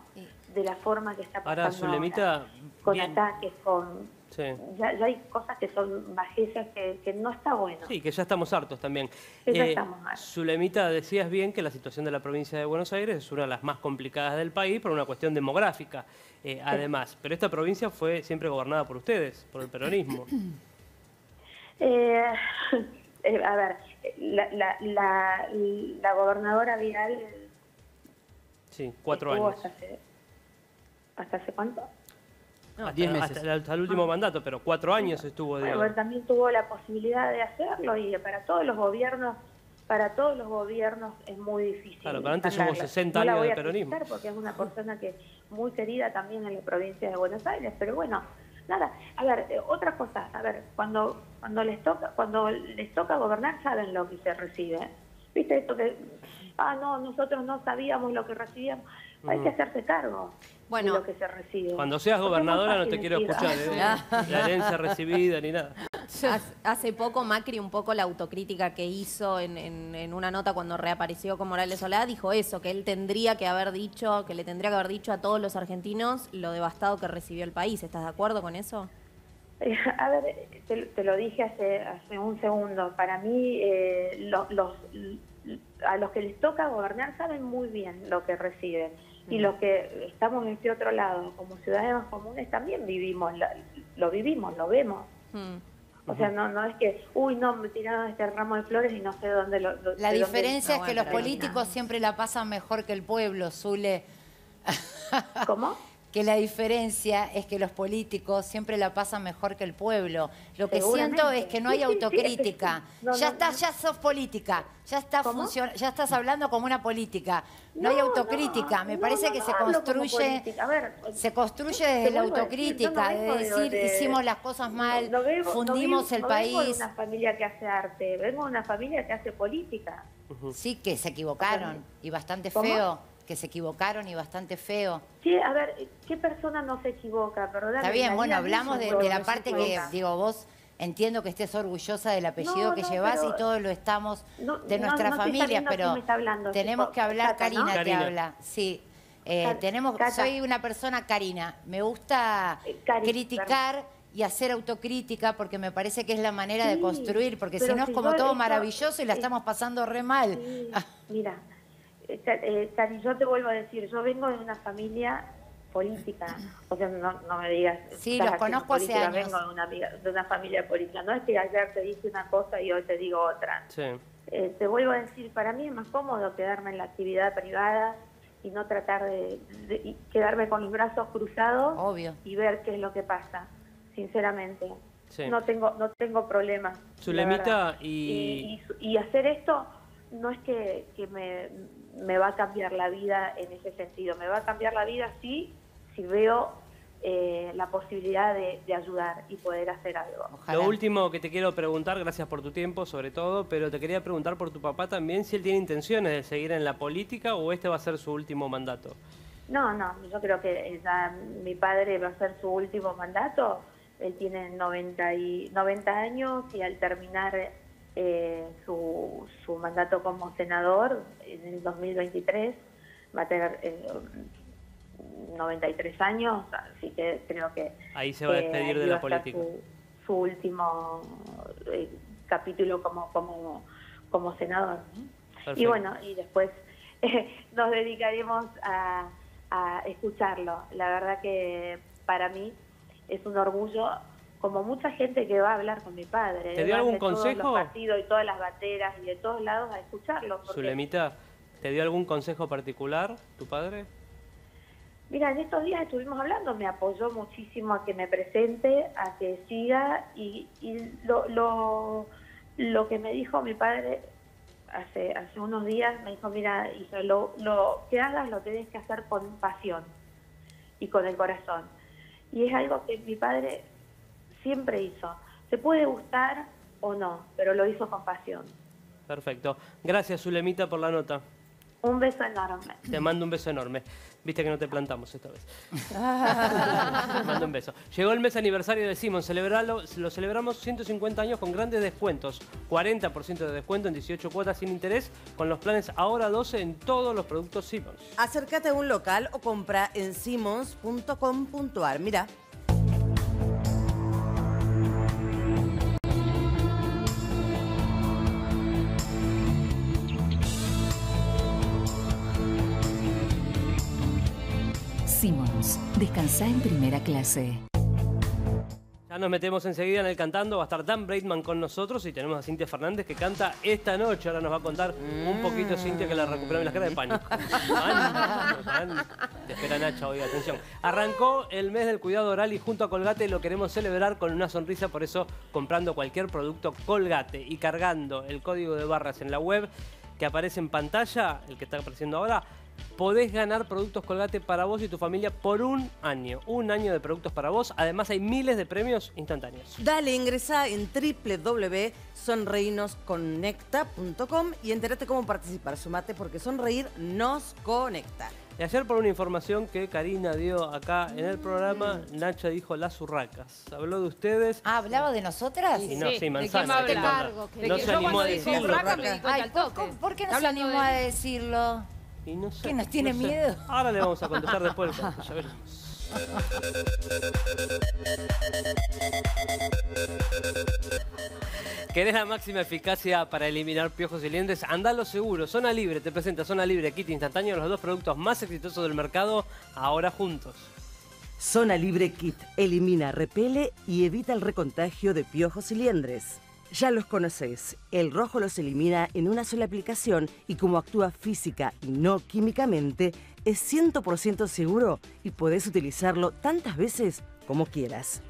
de la forma que está Ahora, pasando Zulemita, con bien. ataques con Sí. ya, ya hay cosas que son bajezas que, que no está bueno. Sí, que ya estamos hartos también. Eh, Que ya estamos hartos. Zulemita, decías bien que la situación de la provincia de Buenos Aires es una de las más complicadas del país por una cuestión demográfica, eh, además. Pero esta provincia fue siempre gobernada por ustedes, por el peronismo. Eh, eh, a ver, la, la, la, la gobernadora Vidal Sí, cuatro años. Hasta hace, ¿Hasta hace cuánto? Hasta, diez meses. hasta el, hasta el último mandato, pero cuatro años estuvo, Bueno, también tuvo la posibilidad de hacerlo y para todos los gobiernos, para todos los gobiernos es muy difícil. Claro, pero antes hubo sacarla. 60 No la años voy de peronismo. Porque es una persona que muy querida también en la provincia de Buenos Aires, pero bueno, nada. A ver, eh, otra cosa, a ver, cuando cuando les toca cuando les toca gobernar saben lo que se recibe. ¿Viste esto que ah no, nosotros no sabíamos lo que recibíamos? Hay Mm. que hacerse cargo Bueno. de lo que se recibe. Cuando seas gobernadora no te quiero escuchar, "Ah, ¿eh? la herencia recibida ni nada. Hace- poco Macri, un poco la autocrítica que hizo en, en- en una nota cuando reapareció con Morales Solá, dijo eso, que él tendría que haber dicho, que le tendría que haber dicho a todos los argentinos lo devastado que recibió el país. ¿Estás de acuerdo con eso? Eh, A ver, te, te lo dije hace, hace un segundo. Para mí, eh, lo- los, a los que les toca gobernar saben muy bien lo que reciben. Y los que estamos en este otro lado, como ciudadanos comunes, también vivimos, lo vivimos, lo vemos. O sea, no, no es que, uy, no, me tiraron este ramo de flores y no sé dónde lo. lo- La dónde- diferencia No, es que bueno, los políticos siempre la pasan mejor que el pueblo, Zule. ¿Cómo? Que la diferencia es que los políticos siempre la pasan mejor que el pueblo. Lo que siento es que no hay autocrítica. no, ya no, estás, ya sos política, ya está funcion- ya estás hablando como una política. No, hay No, autocrítica. Me no, parece no, que no se construye, ver, se construye desde la autocrítica, no de decir de- hicimos las cosas mal, No vengo- no fundimos vengo- el no vengo de país. una familia que hace arte, vengo de una familia que hace política. Sí, que se equivocaron y bastante ¿Cómo? feo, que se equivocaron y bastante feo. Sí, a ver, ¿qué persona no se equivoca? Perdóname, Está bien, bueno, hablamos de, la parte que, digo, vos entiendo que estés orgullosa del apellido No, que no, pero- y todos lo estamos No, de familias, sabiendo pero hablando, tenemos tipo, que hablar, Cata, ¿no? Karina, te habla. Sí, Eh, tenemos, Cata. soy una persona Karina. Me gusta Cari, criticar y hacer autocrítica porque me parece que es la manera de construir, porque si pero no es como todo esto- maravilloso y la eh, estamos pasando re mal. Sí, mira, Cari, yo te vuelvo a decir, yo vengo de una familia política, o sea, no, no me digas. Sí, los conozco hace política, años. Vengo de una, de una familia política, no es que ayer te dije una cosa y hoy te digo otra. Sí. Eh, te vuelvo a decir, para mí es más cómodo quedarme en la actividad privada y no tratar de, de- y quedarme con los brazos cruzados Obvio. y ver qué es lo que pasa, sinceramente. Sí. No tengo no tengo problemas. Zulemita, verdad. y- y, y hacer esto no es que, que me, me va a cambiar la vida en ese sentido. Me va a cambiar la vida sí si veo eh, la posibilidad de, de ayudar y poder hacer algo. Lo último que te quiero preguntar, gracias por tu tiempo sobre todo, pero te quería preguntar por tu papá también si él tiene intenciones de seguir en la política o este va a ser su último mandato. No, no, yo creo que ya mi padre va a ser su último mandato. Él tiene 90, y, 90 años y al terminar eh, su, su mandato como senador en el 2023 va a tener eh, 93 años, así que creo que... Ahí se va a eh, despedir de la política. Su, su último eh, capítulo como, como, como senador. ¿no? Y bueno, y después eh, nos dedicaremos a, a escucharlo. La verdad que para mí es un orgullo, como mucha gente que va a hablar con mi padre. ¿Te dio algún de todos consejo? los partidos y todas las bateras y de todos lados a escucharlo. porque- Zulemita, ¿te dio algún consejo particular tu padre? Mira, en estos días estuvimos hablando, me apoyó muchísimo a que me presente, a que siga y, y lo, lo, lo que me dijo mi padre hace, hace unos días, me dijo, mira, hija, lo, lo que hagas lo tienes que hacer con pasión y con el corazón. Y es algo que mi padre siempre hizo. Se puede gustar o no, pero lo hizo con pasión. Perfecto. Gracias, Zulemita, por la nota. Un beso enorme. Te mando un beso enorme. Viste que no te plantamos esta vez. Te mando un beso. Llegó el mes aniversario de Simon. Celebralo, lo celebramos 150 años con grandes descuentos. 40% de descuento en 18 cuotas sin interés con los planes ahora 12 en todos los productos Simons. Acércate a un local o compra en simons.com.ar. Mira. Descansa en primera clase. Ya nos metemos enseguida en el cantando. Va a estar Dan Braidman con nosotros y tenemos a Cintia Fernández que canta esta noche. Ahora nos va a contar un poquito Cintia que la recuperó en las caras de pánico. Pánico, pánico. Te espera Nacha hoy, atención. Arrancó el mes del cuidado oral y junto a Colgate lo queremos celebrar con una sonrisa. Por eso, comprando cualquier producto Colgate y cargando el código de barras en la web que aparece en pantalla, el que está apareciendo ahora, podés ganar productos Colgate para vos y tu familia por un año. Un año de productos para vos. Además hay miles de premios instantáneos. Dale, ingresa en www.sonreinosconecta.com y entérate cómo participar. Sumate porque sonreír nos conecta. Y ayer por una información que Karina dio acá en el programa, Nacha dijo las urracas. Habló de ustedes. Ah, ¿hablaba de nosotras? Y no, sí, manzana. ¿De qué sí, me cargo? No se animó a decirlo. Ay, ¿por, por- por qué no se animó a decirlo? Y no sé, ¿Qué, nos tiene no sé. miedo? Ahora le vamos a contestar después del corte, ya veremos. ¿Querés la máxima eficacia para eliminar piojos y liendres? Andalo seguro. Zona Libre te presenta Zona Libre Kit Instantáneo, los dos productos más exitosos del mercado, ahora juntos. Zona Libre Kit elimina, repele y evita el recontagio de piojos y liendres. Ya los conocés, el rojo los elimina en una sola aplicación y como actúa física y no químicamente, es 100% seguro y podés utilizarlo tantas veces como quieras.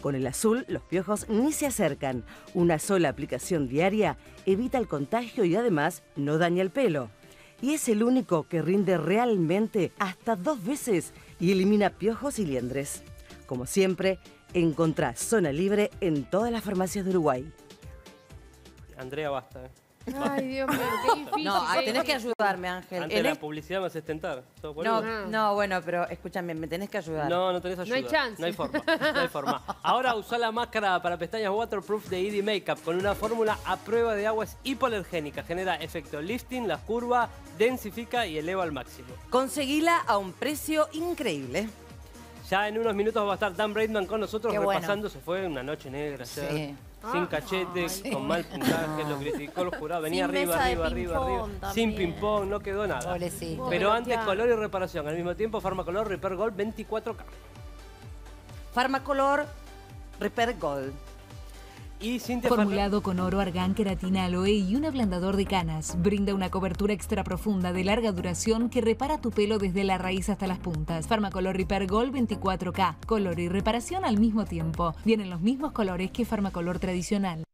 Con el azul, los piojos ni se acercan. Una sola aplicación diaria evita el contagio y además no daña el pelo. Y es el único que rinde realmente hasta dos veces y elimina piojos y liendres. Como siempre, encontrás Zona Libre en todas las farmacias de Uruguay. Andrea, basta. eh. Ay, Dios mío, qué difícil. No, ah, tenés que ayudarme, Ángel. Antes En la publicidad me haces tentar. ¿Sos No, boludo? no, bueno, pero escúchame, me tenés que ayudar. No, no tenés ayuda. No hay chance. No hay forma. No hay forma. Ahora usa la máscara para pestañas waterproof de ED Makeup con una fórmula a prueba de agua es hipoalergénica. Genera efecto lifting, la curva, densifica y eleva al máximo. Conseguila a un precio increíble. Ya en unos minutos va a estar Dan Braidman con nosotros Qué bueno. repasando. Se fue una noche negra ayer. Sí. Sin Ah. cachete, con mal puntaje, lo criticó el jurado. Venía Sin arriba, mesa de arriba, arriba, ping-pong arriba. Sin también. ping-pong, no quedó nada. Pobrecito. Pero antes color y reparación. Al mismo tiempo, Farmacolor Repair Gold 24K. Farmacolor Repair Gold. Formulado con oro, argán, queratina, aloe y un ablandador de canas. Brinda una cobertura extra profunda de larga duración que repara tu pelo desde la raíz hasta las puntas. Farmacolor Repair Gold 24K. Color y reparación al mismo tiempo. Vienen los mismos colores que Farmacolor tradicional.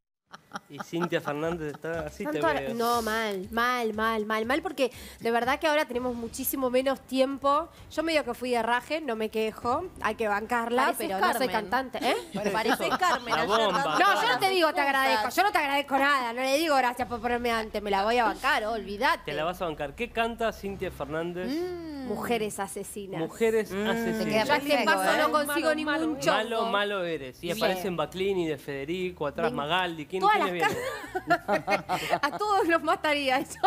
Y Cintia Fernández está así, te veo. no, mal, mal, mal, mal, mal, porque de verdad que ahora tenemos muchísimo menos tiempo. Yo medio que fui de raje, no me quejo, hay que bancarla, Pareces pero no soy Carmen. cantante, ¿eh? Pareces Carmen. La ayer bomba. dando No, yo no te digo te agradezco, yo no te agradezco nada, no le digo gracias por ponerme antes, me la voy a bancar, olvídate. Te la vas a bancar. ¿Qué canta Cintia Fernández? Mujeres asesinas. Mujeres Yo asesinas. a este paso no consigo ningún chongo. Malo, malo eres. Y aparecen Baclini de Federico, atrás Magaldi. ¿Quién, Todas ¿quiénes A todos los mataría eso.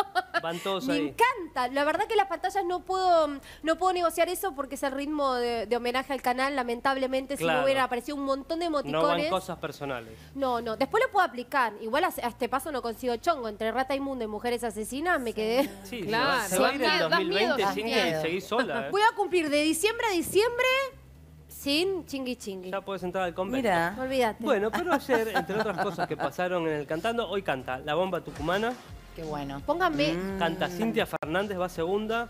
Van todos Me ahí. encanta. La verdad que las pantallas no puedo, no puedo negociar eso porque es el ritmo de, de homenaje al canal. Lamentablemente, si Claro. no hubiera aparecido un montón de No van emoticones. cosas personales. No, no, después lo puedo aplicar. Igual a, a este paso no consigo chongo. Entre rata inmunda y mujeres asesinas me quedé. Sí, se va- se va a ir el 2020 das Cintia, y miedo. seguís sola. ¿eh? Voy a cumplir de diciembre a diciembre sin chingui chingui. Ya puedes entrar al convento. Mira. Olvídate. Bueno, pero ayer, entre otras cosas que pasaron en el cantando, hoy canta La Bomba Tucumana. Qué bueno. Pónganme. Canta Cintia Fernández, va segunda.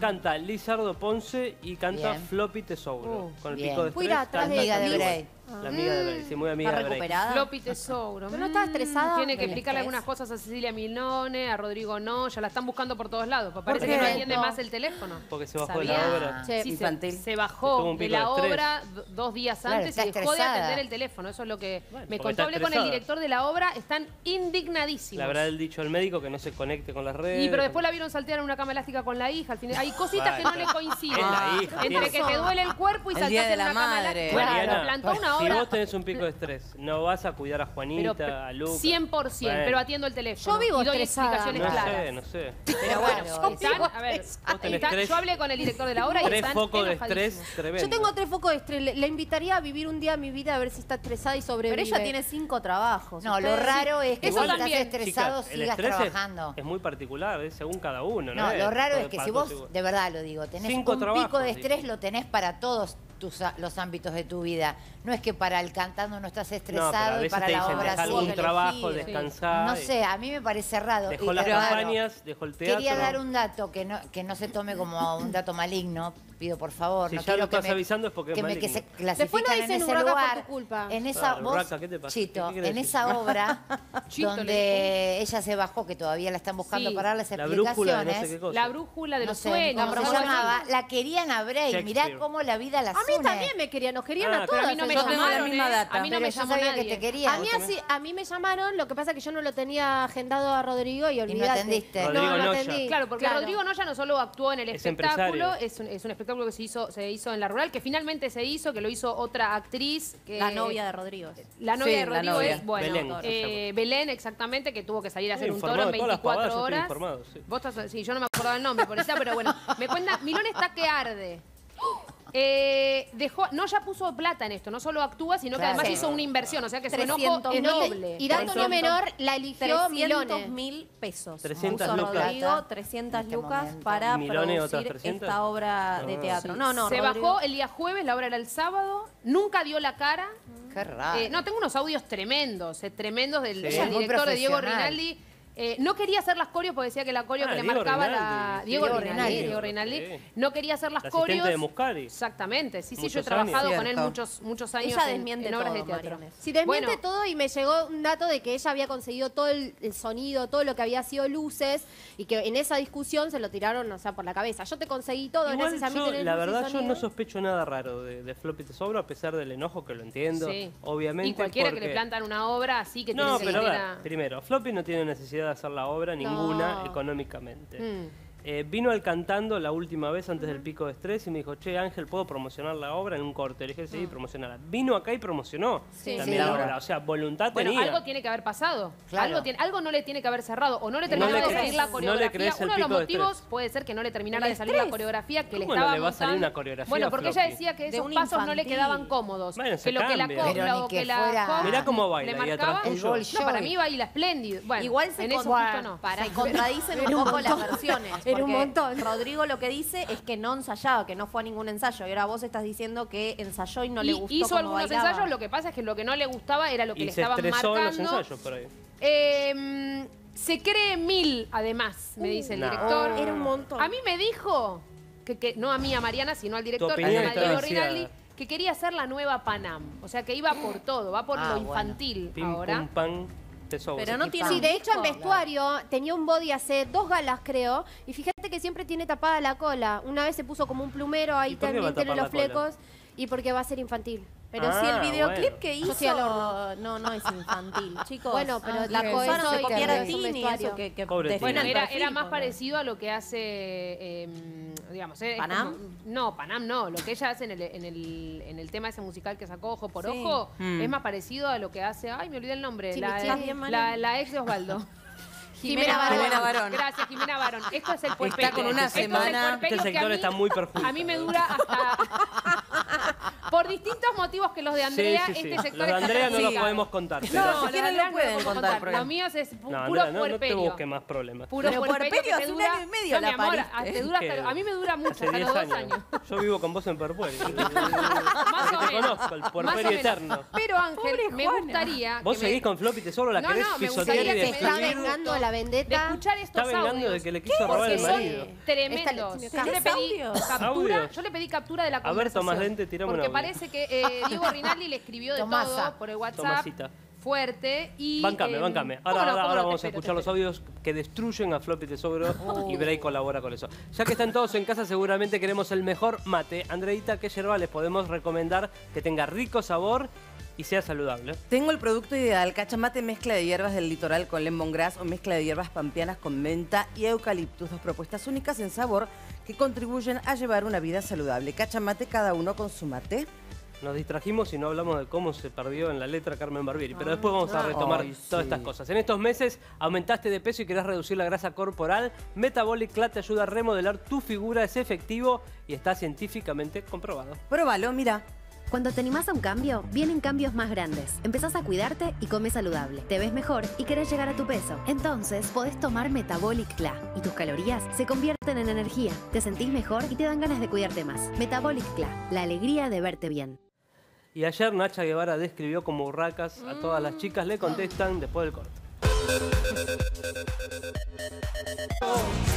Canta Lizardo Ponce y canta Bien. Floppy Tesouro. Uh, con el bien. pico de Voy a ir estrés. atrás de. Bray. La amiga de Bray, sí, muy amiga de Bray. Floppy Tesouro. ¿Pero no estás Mm, estresada Tiene que del explicarle estrés? algunas cosas a Cecilia Milone, a Rodrigo no, ya la están buscando por todos lados. Parece qué? que no atiende No. más el teléfono. Porque se bajó de ¿Sabía? la obra. Che, Sí, se, Infantil. se Tuvo bajó un de pico la estrés. obra do- dos días Claro, antes está y dejó de estresada. atender el teléfono. Eso es lo que me porque contó. está Hablé con el estresada. director de la obra, están indignadísimos. Le habrá dicho al médico que no se conecte con las redes. Y pero después la vieron saltear en una cama elástica con la hija. Al final, hay cositas que no le coinciden. Es la hija, Entre tiene- que te duele el cuerpo y El saltás día de en la una cama madre. elástica. Mariana, Claro, plantó una si vos tenés un pico de estrés, no vas a cuidar a Juanita, a Lucas. 100%, bueno. pero atiendo el teléfono. Yo vivo y explicaciones no claras. No sé, no sé. Pero bueno, están, a ver, están, tres, yo hablé con el director de la obra y tres focos de estrés tremendo. Yo tengo tres focos de estrés. Le invitaría a vivir un día de mi vida a ver si está estresada y sobrevive. Pero ella tiene cinco trabajos. No, lo raro es que si estás estresado sigas trabajando. Es, muy particular, según cada uno. No, lo raro es que si vos, de verdad lo digo, tenés un pico de estrés, lo tenés para todos tus, los ámbitos de tu vida. No es que para el cantando no estás estresado no, y para la obra sí. un trabajo, descansar. No sé, a mí me parece raro. Dejó y las campañas, claro, dejó el teatro. Quería dar un dato que no, que no se tome como un dato maligno, pido por favor. Si no ya lo estás avisando es porque me, que se en ese lugar. Por culpa. En esa claro, voz, Chito, ¿Qué en esa obra donde ella se bajó, que todavía la están buscando sí. para darles explicaciones. La brújula de los sueños. La querían a Bray, mirá cómo la vida la A mí también me querían, nos querían a ah, todos. ¿eh? A mí no me llamó nadie. que te quería. A mí, así, me llamaron, lo que pasa es que yo no lo tenía agendado a Rodrigo y olvidé. Y no atendiste. Rodrigo no, no Noya. atendí. Claro, porque claro. Rodrigo Noya no solo actuó en el espectáculo, es un, espectáculo que se hizo, se hizo en La Rural, que finalmente se hizo, que lo hizo otra actriz. La novia de Rodrigo. La novia de Rodrigo es, bueno, eh, Belén, exactamente, que tuvo que salir a hacer un toro en 24 horas. Vos estás, sí, yo no me acordaba el nombre, por eso, pero bueno, me cuenta, Milón está que arde. Eh, dejó, no ya puso plata en esto, no solo actúa, sino que además hizo una inversión, o sea que 300, su enojo es noble. Y dato no menor, la eligió Milones. mil pesos. 300 lucas. Rodrigo, 300 lucas para producir esta obra de teatro. No, no, Se bajó el día jueves, la obra era el sábado, nunca dio la cara. Qué raro. Eh, no, tengo unos audios tremendos, eh, tremendos del director de Diego Rinaldi eh, no quería hacer las corios porque decía que la coreo ah, que le marcaba la. Diego, Diego No quería hacer las la corios. de Muscari. Exactamente. Sí, sí, yo he trabajado con él muchos, muchos años ella en, en, obras todo, de teatro. Si desmiente todo y me llegó un dato de que ella había conseguido todo el, sonido, todo lo que había sido luces y que en esa discusión se lo tiraron, o sea, por la cabeza. Yo te conseguí todo, Igual gracias La verdad, yo no sospecho nada raro de, de Floppy Tesobro, a pesar del enojo que lo entiendo. Sí. Obviamente. Y cualquiera que le plantan una obra así que no, tiene que pero primero, Floppy no tiene necesidad puede hacer la obra, ninguna, económicamente. Mm. Eh, vino al cantando la última vez antes del pico de estrés y me dijo, che Ángel, ¿puedo promocionar la obra en un corte? Le dije, sí, uh. promocionala. Vino acá y promocionó sí. también sí. la obra. O sea, voluntad bueno, tenía. algo tiene que haber pasado. Algo, tiene, algo no le tiene que haber cerrado o no le terminaba no de salir la coreografía. No Uno de los motivos puede ser que no le terminara de salir la coreografía que le estaba no le va a salir una coreografía Bueno, porque ella decía que esos pasos no le quedaban cómodos. Bueno, que lo que la copla o que la Mirá cómo baila y atrás No, para mí baila espléndido. Igual se contradicen un poco las versiones. Un montón. Rodrigo lo que dice es que no ensayaba, que no fue a ningún ensayo. Y ahora vos estás diciendo que ensayó y no le gustó. Hizo algunos ensayos, lo que pasa es que lo que no le gustaba era lo que le estaban marcando. En ensayos por ahí. Em, se cree mil, además, me dice el director. Era un montón. A mí me dijo, que, no a mí, a Mariana, sino al director, que Diego Rinaldi, que quería hacer la nueva Panam. O sea, que iba por todo, va por lo infantil bueno. ahora. Pan. Pero no tiene. Sí, de hecho en vestuario tenía un body hace dos galas, creo. Y fíjate que siempre tiene tapada la cola. Una vez se puso como un plumero, ahí también tiene los flecos. Y porque va a ser infantil. Pero si el ah, videoclip que Yo hizo. No, no es infantil, chicos. Bueno, pero ah, la digo, eso no que copiar que. Bueno, era, era más parecido a lo que hace, em, digamos, ¿Panam? no, Panam no, lo que ella hace en el, en el, en el tema ese musical que sacó Ojo por Ojo, mm. es más parecido a lo que hace, ay, me olvidé el nombre, la, ex de Osvaldo. Jimena Barón. Gracias, Jimena Barón. Esto es el puerperio. con una Esto es el semana- Este sector está muy perjudicado. A mí me dura hasta, Por distintos motivos que los de Andrea, sí, sí, sí. este sector Los de Andrea no los podemos contar. pero- No, si quieren lo pueden contar. Lo mío es pu- No, puro Andrea, no, no te busques más problemas. Puro Pero puerperio hace un año y medio la pariste. a, te ¿eh? dura hasta- a mí me dura mucho, Hace hasta los dos años. años. Yo vivo con vos en Perpuerio. Más o Te menos. conozco, el Más o puerperio eterno. Pero Ángel, me gustaría... Vos seguís con Floppy te Tesoro, la querés no, me pisotear gustaría y que Se está destruir. vengando la vendetta. Está vengando de que le quiso robar el marido. son tremendos. Esta- Yo le, pedí captura, yo le pedí captura de la A ver. Tomás Dente, tirame un Porque audio parece que eh, Diego Rinaldi le escribió de Tomasa. todo por el WhatsApp. Tomasita. Fuerte y. Bancame, eh, bancame. Ahora, ahora, vamos a escuchar los audios que destruyen a Floppy Tesoro oh. y uh. Bray colabora con eso. Ya que están todos en casa, seguramente queremos el mejor mate. Andreita, ¿qué yerba les podemos recomendar que tenga rico sabor y sea saludable. Tengo el producto ideal, cachamate mezcla de hierbas del litoral con lemongrass o mezcla de hierbas pampeanas con menta y eucaliptus, dos propuestas únicas en sabor que contribuyen a llevar una vida saludable. Cachamate cada uno con su mate. Nos distrajimos y no hablamos de cómo se perdió en la letra Carmen Barbieri, pero ah, después vamos a retomar todas estas cosas. En estos meses aumentaste de peso y querés reducir la grasa corporal. Metabolic Clat te ayuda a remodelar tu figura, es efectivo y está científicamente comprobado. Probalo, mira. Cuando te animás a un cambio, vienen cambios más grandes. Empezás a cuidarte y comes saludable. Te ves mejor y querés llegar a tu peso. Entonces, podés tomar Metabolic Cla y tus calorías se convierten en energía. Te sentís mejor y te dan ganas de cuidarte más. Metabolic Cla, la alegría de verte bien. Y ayer Nacha Guevara describió como urracas a todas las chicas, le contestan después del corte.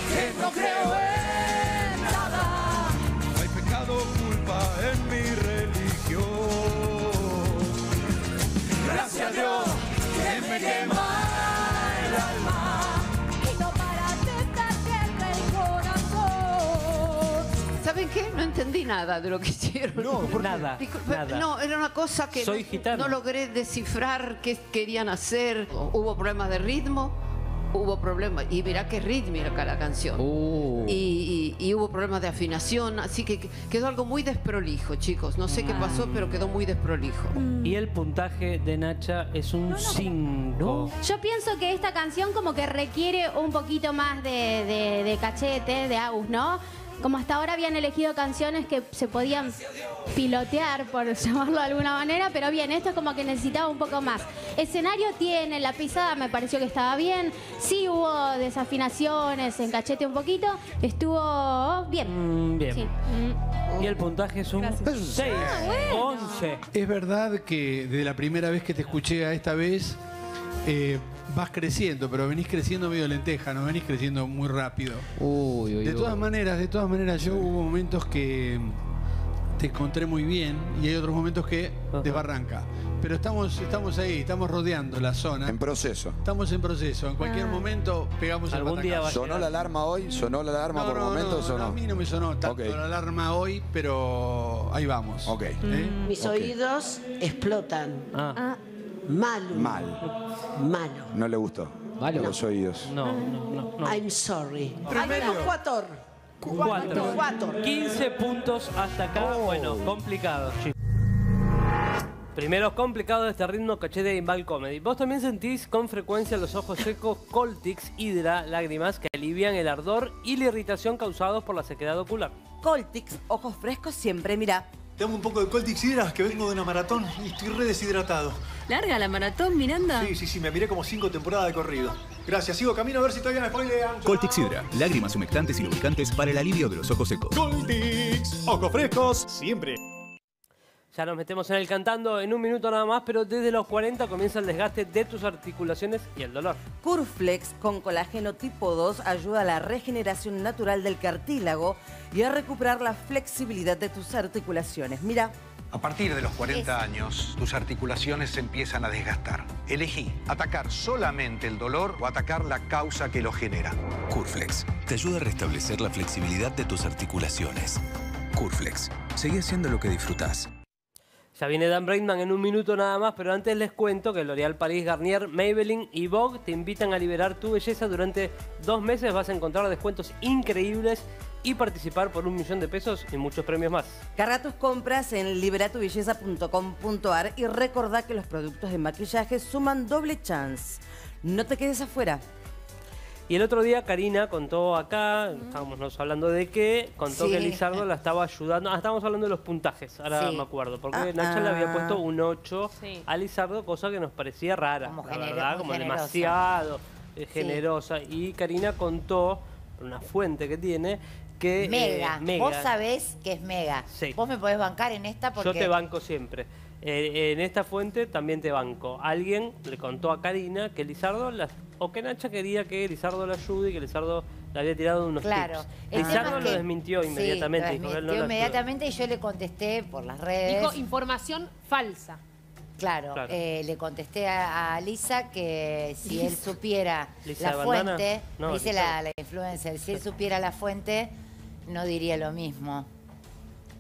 Que no creo en ¿Saben qué? No entendí nada de lo que hicieron. No, nada, Disculpe, nada. No, era una cosa que Soy no, no logré descifrar qué querían hacer. Hubo problemas de ritmo, hubo problemas. Y mirá qué rítmica la canción. Uh. Y, y- y hubo problemas de afinación, así que quedó algo muy desprolijo, chicos. No sé qué pasó, pero quedó muy desprolijo. Y el puntaje de Nacha es un 5. Yo pienso que esta canción como que requiere un poquito más de, de- de cachete, de Agus, ¿no? Como hasta ahora habían elegido canciones que se podían pilotear, por llamarlo de alguna manera, pero bien, esto es como que necesitaba un poco más. Escenario tiene, la pisada me pareció que estaba bien, sí hubo desafinaciones, en cachete un poquito, estuvo bien. Mm, bien. Sí. Mm. Y el puntaje es un 6. Ah, 11. Es verdad que de la primera vez que te escuché a esta vez, eh, vas creciendo, pero venís creciendo medio lenteja, no venís creciendo muy rápido. de todas maneras, de todas maneras, yo hubo momentos que te encontré muy bien y hay otros momentos que desbarranca. Pero estamos, estamos ahí, estamos rodeando la zona. En proceso. Estamos en proceso. En cualquier Ah. momento pegamos el batacazo. ¿Sonó la alarma hoy? ¿Sonó la alarma No, por no, momentos no, o no? A mí no me sonó tanto Ok. la alarma hoy, pero ahí vamos. Ok. ¿Eh? Mis oídos explotan. Ah. Malo. Mal. Malo. No le gustó. Los oídos. No, no, no. I'm sorry. Promedio. Ay, no, cuatro. Cuatro. Cuatro. 15 puntos hasta acá. Bueno, complicado, chicos. Primero complicado de este ritmo cachete de Ball Comedy. ¿Vos también sentís con frecuencia los ojos secos, Coltix, Hydra, lágrimas que alivian el ardor y la irritación causados por la sequedad ocular? Coltix, ojos frescos siempre, mira. Dame un poco de Coltix Hydra, que vengo de una maratón y estoy re deshidratado. ¿Larga la maratón, Miranda? Sí, sí, sí, me miré como cinco temporadas de corrido. Gracias, sigo camino a ver si todavía me spoilean. Coltix Hydra, lágrimas humectantes y lubricantes para el alivio de los ojos secos. Coltix, ojos frescos, siempre. Ya nos metemos en el cantando en un minuto nada más, pero desde los 40 comienza el desgaste de tus articulaciones y el dolor. Curflex con colágeno tipo 2 ayuda a la regeneración natural del cartílago y a recuperar la flexibilidad de tus articulaciones. Mira, A partir de los 40 años, tus articulaciones se empiezan a desgastar. Elegí atacar solamente el dolor o atacar la causa que lo genera. Curflex te ayuda a restablecer la flexibilidad de tus articulaciones. Curflex, seguí haciendo lo que disfrutás. Ya viene Dan Braidman en un minuto nada más, pero antes les cuento que L'Oréal Paris, Garnier, Maybelline y Vogue te invitan a liberar tu belleza durante dos meses. Vas a encontrar descuentos increíbles y participar por un millón de pesos y muchos premios más. carga tus compras en liberatubelleza.com.ar y recordá que los productos de maquillaje suman doble chance. No te quedes afuera. Y el otro día Karina contó acá, estábamos nos hablando de qué, contó Sí. que Lizardo la estaba ayudando. Ah, estábamos hablando de los puntajes, ahora Sí. me acuerdo. Porque Ah, Nacha le había ah. puesto un 8 Sí. a Lizardo, cosa que nos parecía rara. Como la verdad, como generosa. demasiado eh, generosa. Y Karina contó, por una fuente que tiene, que. eh, Mega. mega. Vos sabés que es mega. Vos me podés bancar en esta porque... Yo te banco siempre. Eh, en esta fuente también te banco. Alguien le contó a Karina que Lizardo, la- o que Nacha quería que Lizardo la ayude y que Lizardo le había tirado unos Claro. tips. Lizardo lo que- desmintió Sí, inmediatamente. dijo no desmintió inmediatamente y yo le contesté por las redes. Dijo información falsa. Claro, Claro. eh, le contesté a, a Lisa que si él supiera Lisa la de fuente, No, dice la influencer, si él supiera la fuente, no diría lo mismo.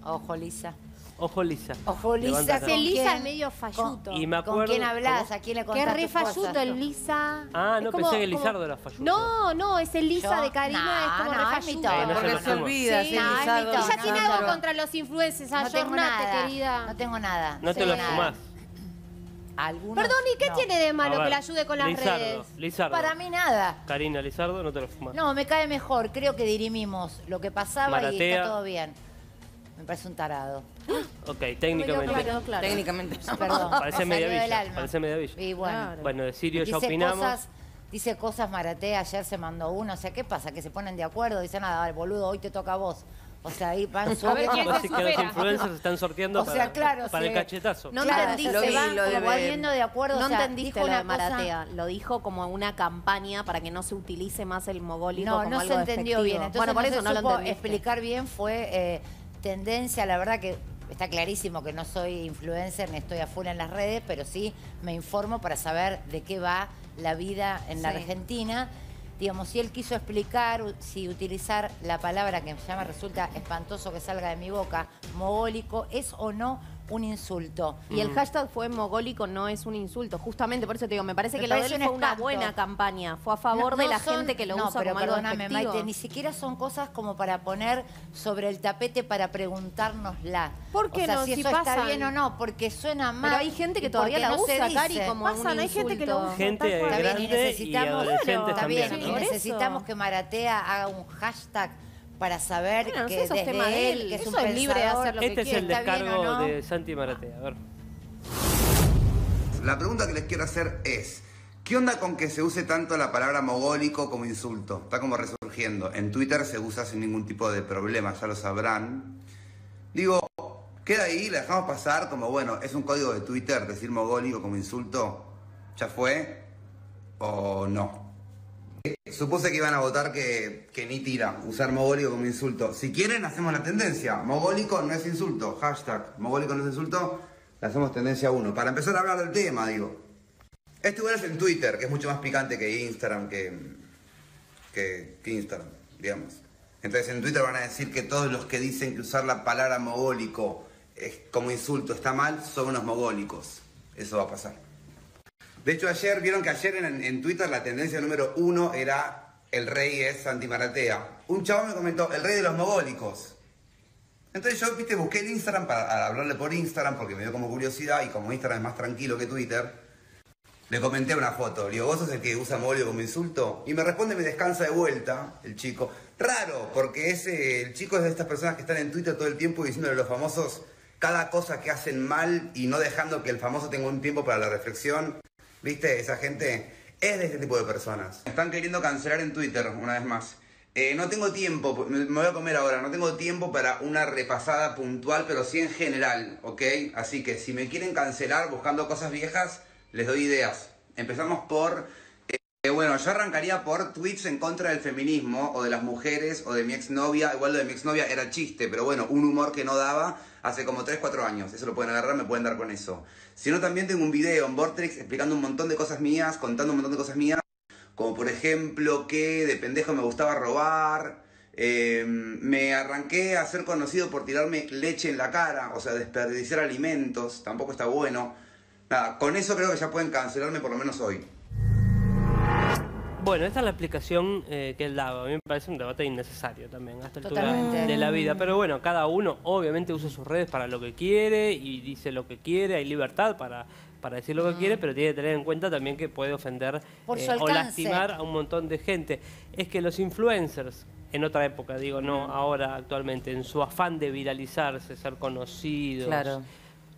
Ojo, Lisa. Ojo Lisa. Ojo, Lisa. ¿con acá. Lisa es medio falluto. Y me ¿Con acuerdo- quién hablas? ¿Cómo? ¿A quién le Que contás re tus cosas? falluto el Lisa. Ah, Es no, como- pensé que como- Lizardo era falluto. No, no, es el Lisa Yo- de Karina, No, es como no, re es mi falluto. no Porque se olvida, Sí, no, es mi Lizardo, tono. Ella tiene algo contra los influencers, No tengo ayornate, nada. querida. No tengo nada. No te lo nada. fumás. Algunos Perdón, ¿y qué no. tiene de A malo ver, que la ayude con las Lizardo, redes? Lizardo. Para mí nada. Karina Lizardo, no te lo fumás. No, me cae mejor. Creo que dirimimos lo que pasaba y Maratea. está todo bien. Me parece un tarado. Ok, técnicamente. Técnicamente. Perdón. Parece me media villa. Parece media villa. Y bueno. Bueno, de Sirio ya Dice opinamos. Cosas, dice cosas Maratea, ayer se mandó uno. O sea, ¿qué pasa? Que se ponen de acuerdo, dicen nada, vale, boludo, hoy te toca a vos. O sea, ahí van A ver, subiendo. ¿quién se Así que los influencers están sorteando O sea, para- claro, para el cachetazo. No Claro, entendiste, se vi, van lo como de- volviendo de acuerdo. No o sea, entendiste dijo lo de una cosa- Maratea. Lo dijo como una campaña para que no se utilice más el mogólico No, como no algo se entendió despectivo. bien. Entonces bueno, por no eso se no lo entendiste. explicar bien. Fue eh, tendencia, la verdad que está clarísimo que no soy influencer ni estoy a full en las redes, pero sí me informo para saber de qué va la vida en la Sí. Argentina. Digamos, si él quiso explicar si utilizar la palabra que ya me resulta espantoso que salga de mi boca, mogólico, es o no un insulto. Y el hashtag fue mogólico no es un insulto. Justamente por eso te digo, me parece Me que lo de parece un fue una espanto. buena campaña. Fue a favor No, de la son- gente que lo no, usa pero como algo perdóname, despectivo. Maite, ni siquiera son cosas como para poner sobre el tapete para preguntárnosla. ¿Por qué o sea, no? si, Si eso está pasan. bien o no, porque suena mal. Pero hay gente que y todavía porque la no se usa, dice. Cari, como un Pasan, hay gente que lo insulto. usa. Gente Está bien, grande y y necesitamos, adolescentes está también, bien, ¿no? y Por eso. necesitamos que Maratea haga un hashtag para saber Bueno, no sé, que eso es desde tema de él, él. que es Eso un es libre de hacer lo que Este es el descargo no. de Santi Maratea. A ver. La pregunta que les quiero hacer es, ¿qué onda con que se use tanto la palabra mogólico como insulto? Está como resurgiendo. En Twitter se usa sin ningún tipo de problema, ya lo sabrán. Digo, queda ahí, la dejamos pasar como, bueno, es un código de Twitter decir mogólico como insulto. ¿Ya fue? ¿O no? Supuse que iban a votar que, que ni tira usar mogólico como insulto. Si quieren, hacemos la tendencia. Mogólico no es insulto. Hashtag mogólico no es insulto. Le hacemos tendencia 1. Para empezar a hablar del tema, digo. Este igual es en Twitter, que es mucho más picante que Instagram, que, que, Instagram, digamos. Entonces en Twitter van a decir que todos los que dicen que usar la palabra mogólico como insulto está mal, son unos mogólicos. Eso va a pasar. De hecho, ayer, vieron que ayer en, Twitter la tendencia número uno era el rey es Santi Maratea. Un chavo me comentó, el rey de los mogólicos. Entonces yo, viste, busqué el Instagram para hablarle por Instagram porque me dio como curiosidad y como Instagram es más tranquilo que Twitter, le comenté una foto. Le digo, ¿vos sos el que usa mogólico como insulto? Y me responde, me descansa de vuelta el chico. Raro, porque ese, el chico es de estas personas que están en Twitter todo el tiempo diciéndole a los famosos cada cosa que hacen mal y no dejando que el famoso tenga un tiempo para la reflexión. ¿Viste? Esa gente es de este tipo de personas. Me están queriendo cancelar en Twitter, una vez más. Eh, no tengo tiempo, me voy a comer ahora, no tengo tiempo para una repasada puntual, pero sí en general, ¿ok? Así que si me quieren cancelar buscando cosas viejas, les doy ideas. Empezamos por... eh, bueno, yo arrancaría por tweets en contra del feminismo, o de las mujeres, o de mi exnovia. Igual lo de mi exnovia era chiste, pero bueno, un humor que no daba hace como 3, 4 años. Eso lo pueden agarrar, me pueden dar con eso. Si no, también tengo un video en Vortex explicando un montón de cosas mías, contando un montón de cosas mías. Como por ejemplo que de pendejo me gustaba robar. eh, me arranqué a ser conocido por tirarme leche en la cara, o sea, desperdiciar alimentos, tampoco está bueno. Nada, con eso creo que ya pueden cancelarme por lo menos hoy. Bueno, esta es la explicación eh, que él daba. A mí me parece un debate innecesario también a esta altura de la vida. Pero bueno, cada uno obviamente usa sus redes para lo que quiere y dice lo que quiere. Hay libertad para, para decir lo que quiere, pero tiene que tener en cuenta también que puede ofender eh, Por o lastimar a un montón de gente. Es que los influencers, en otra época, digo, no ahora actualmente, en su afán de viralizarse, ser conocidos, Claro.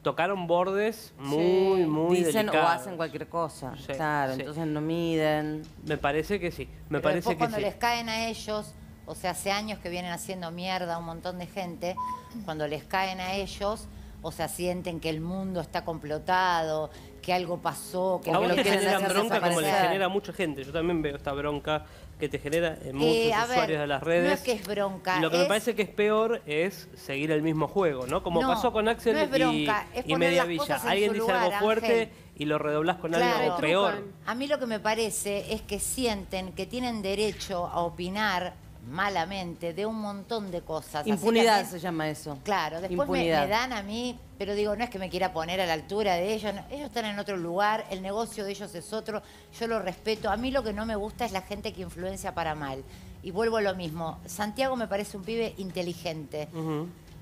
Tocaron bordes muy, Sí, muy Dicen delicados. o hacen cualquier cosa. Sí, claro, sí. entonces no miden. Me parece que sí. Me Pero parece después que cuando sí. les caen a ellos, o sea, hace años que vienen haciendo mierda a un montón de gente, cuando les caen a ellos, o sea, sienten que el mundo está complotado, que algo pasó, que A vos lo te quieren genera hacer bronca como le genera a mucha gente. Yo también veo esta bronca que te genera en muchos Eh, a ver, usuarios de las redes. No es que es bronca. Lo que me parece que es peor es seguir el mismo juego, ¿no? Como No, pasó con Axel no es y, es Media las Villa. cosas en Alguien su dice lugar, algo fuerte Ángel. y lo redoblás con Claro. algo peor. A mí lo que me parece es que sienten que tienen derecho a opinar malamente de un montón de cosas. Así Impunidad también- se llama eso. Claro, después me dan a mí, pero digo, no es que me quiera poner a la altura de ellos, no, ellos están en otro lugar, el negocio de ellos es otro, yo lo respeto. A mí lo que no me gusta es la gente que influencia para mal. Y vuelvo a lo mismo, Santiago me parece un pibe inteligente.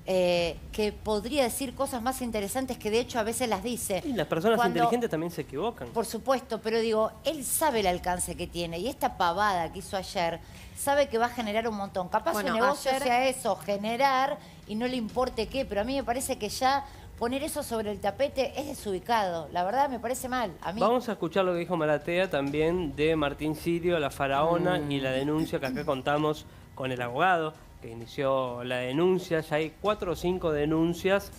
Eh, que podría decir cosas más interesantes que de hecho a veces las dice. Y las personas Cuando- inteligentes también se equivocan. Por supuesto, pero digo, él sabe el alcance que tiene y esta pavada que hizo ayer sabe que va a generar un montón. Capaz Bueno, su negocio ayer- sea eso, generar y no le importe qué, pero a mí me parece que ya poner eso sobre el tapete es desubicado. La verdad me parece mal. A mí Vamos a escuchar lo que dijo Maratea también de Martín Sirio, la faraona, y la denuncia que acá contamos con el abogado que inició la denuncia. Ya hay cuatro o cinco denuncias,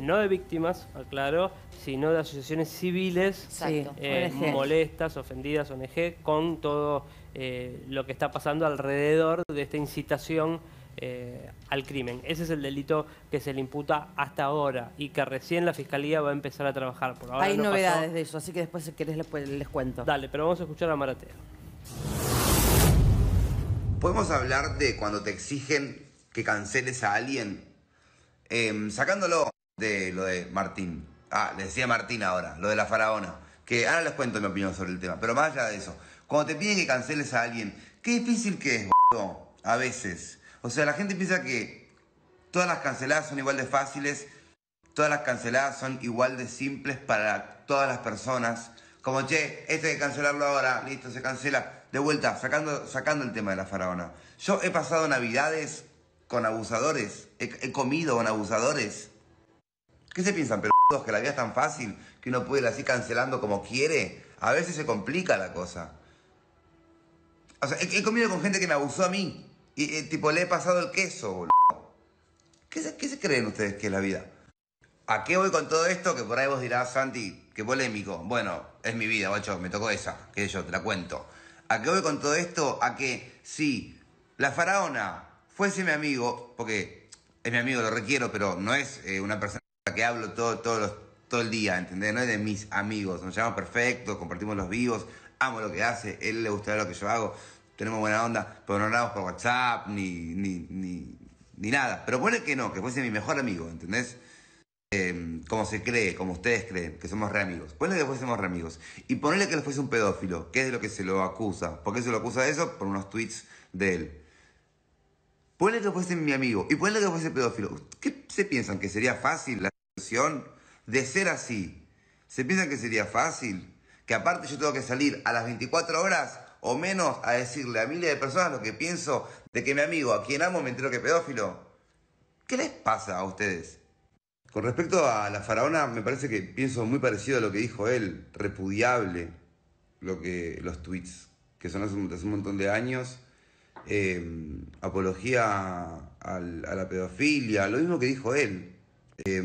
no de víctimas, aclaro, sino de asociaciones civiles eh, molestas, ofendidas, ONG, con todo eh, lo que está pasando alrededor de esta incitación eh, al crimen. Ese es el delito que se le imputa hasta ahora y que recién la Fiscalía va a empezar a trabajar. Por ahora Hay no pasó. novedades de eso, así que después si querés les, les cuento. Dale, pero vamos a escuchar a Maratea. ¿Podemos hablar de cuando te exigen que canceles a alguien? Em, sacándolo de lo de Martín. Ah, le decía Martín ahora, lo de la faraona. Que ahora les cuento mi opinión sobre el tema. Pero más allá de eso, cuando te piden que canceles a alguien, qué difícil que es, boludo, a veces. O sea, la gente piensa que todas las canceladas son igual de fáciles, todas las canceladas son igual de simples para todas las personas. Como, che, este hay que cancelarlo ahora, listo, se cancela. De vuelta, sacando, sacando el tema de la faraona. Yo he pasado navidades con abusadores, he, comido con abusadores. ¿Qué se piensan, pelotudos, que la vida es tan fácil que uno puede ir así cancelando como quiere? A veces se complica la cosa. O sea, he, comido con gente que me abusó a mí. Y, eh, tipo, le he pasado el queso, boludo. ¿Qué se, ¿Qué se creen ustedes que es la vida? ¿A qué voy con todo esto? Que por ahí vos dirás, Santi, qué polémico. Bueno, es mi vida, guacho, me tocó esa, que yo te la cuento. ¿A qué voy con todo esto? A que si la faraona fuese mi amigo, porque es mi amigo, lo requiero, pero no es eh, una persona con la que hablo todo, todos los- todo el día, ¿entendés? No es de mis amigos, nos llamamos perfectos, compartimos los vivos, amo lo que hace, él le gusta lo que yo hago, tenemos buena onda, pero no hablamos por WhatsApp ni, ni, ni, ni nada. Pero pone que no, que fuese mi mejor amigo, ¿entendés? Eh, como se cree, como ustedes creen, que somos re amigos. Ponle que fuésemos re amigos. Y ponle que él fuese un pedófilo, que es de lo que se lo acusa. ¿Por qué se lo acusa de eso? Por unos tweets de él. Ponle que fuese mi amigo y ponle que fuese pedófilo. ¿Qué se piensan? ¿Que sería fácil la situación de ser así? ¿Se piensan que sería fácil? Que aparte yo tengo que salir a las 24 horas o menos a decirle a miles de personas lo que pienso de que mi amigo, a quien amo, me entero que es pedófilo. ¿Qué les pasa a ustedes? Con respecto a la faraona, me parece que pienso muy parecido a lo que dijo él, repudiable lo que los tweets, que son hace un, montón de años, eh, apología a la pedofilia, lo mismo que dijo él. Eh,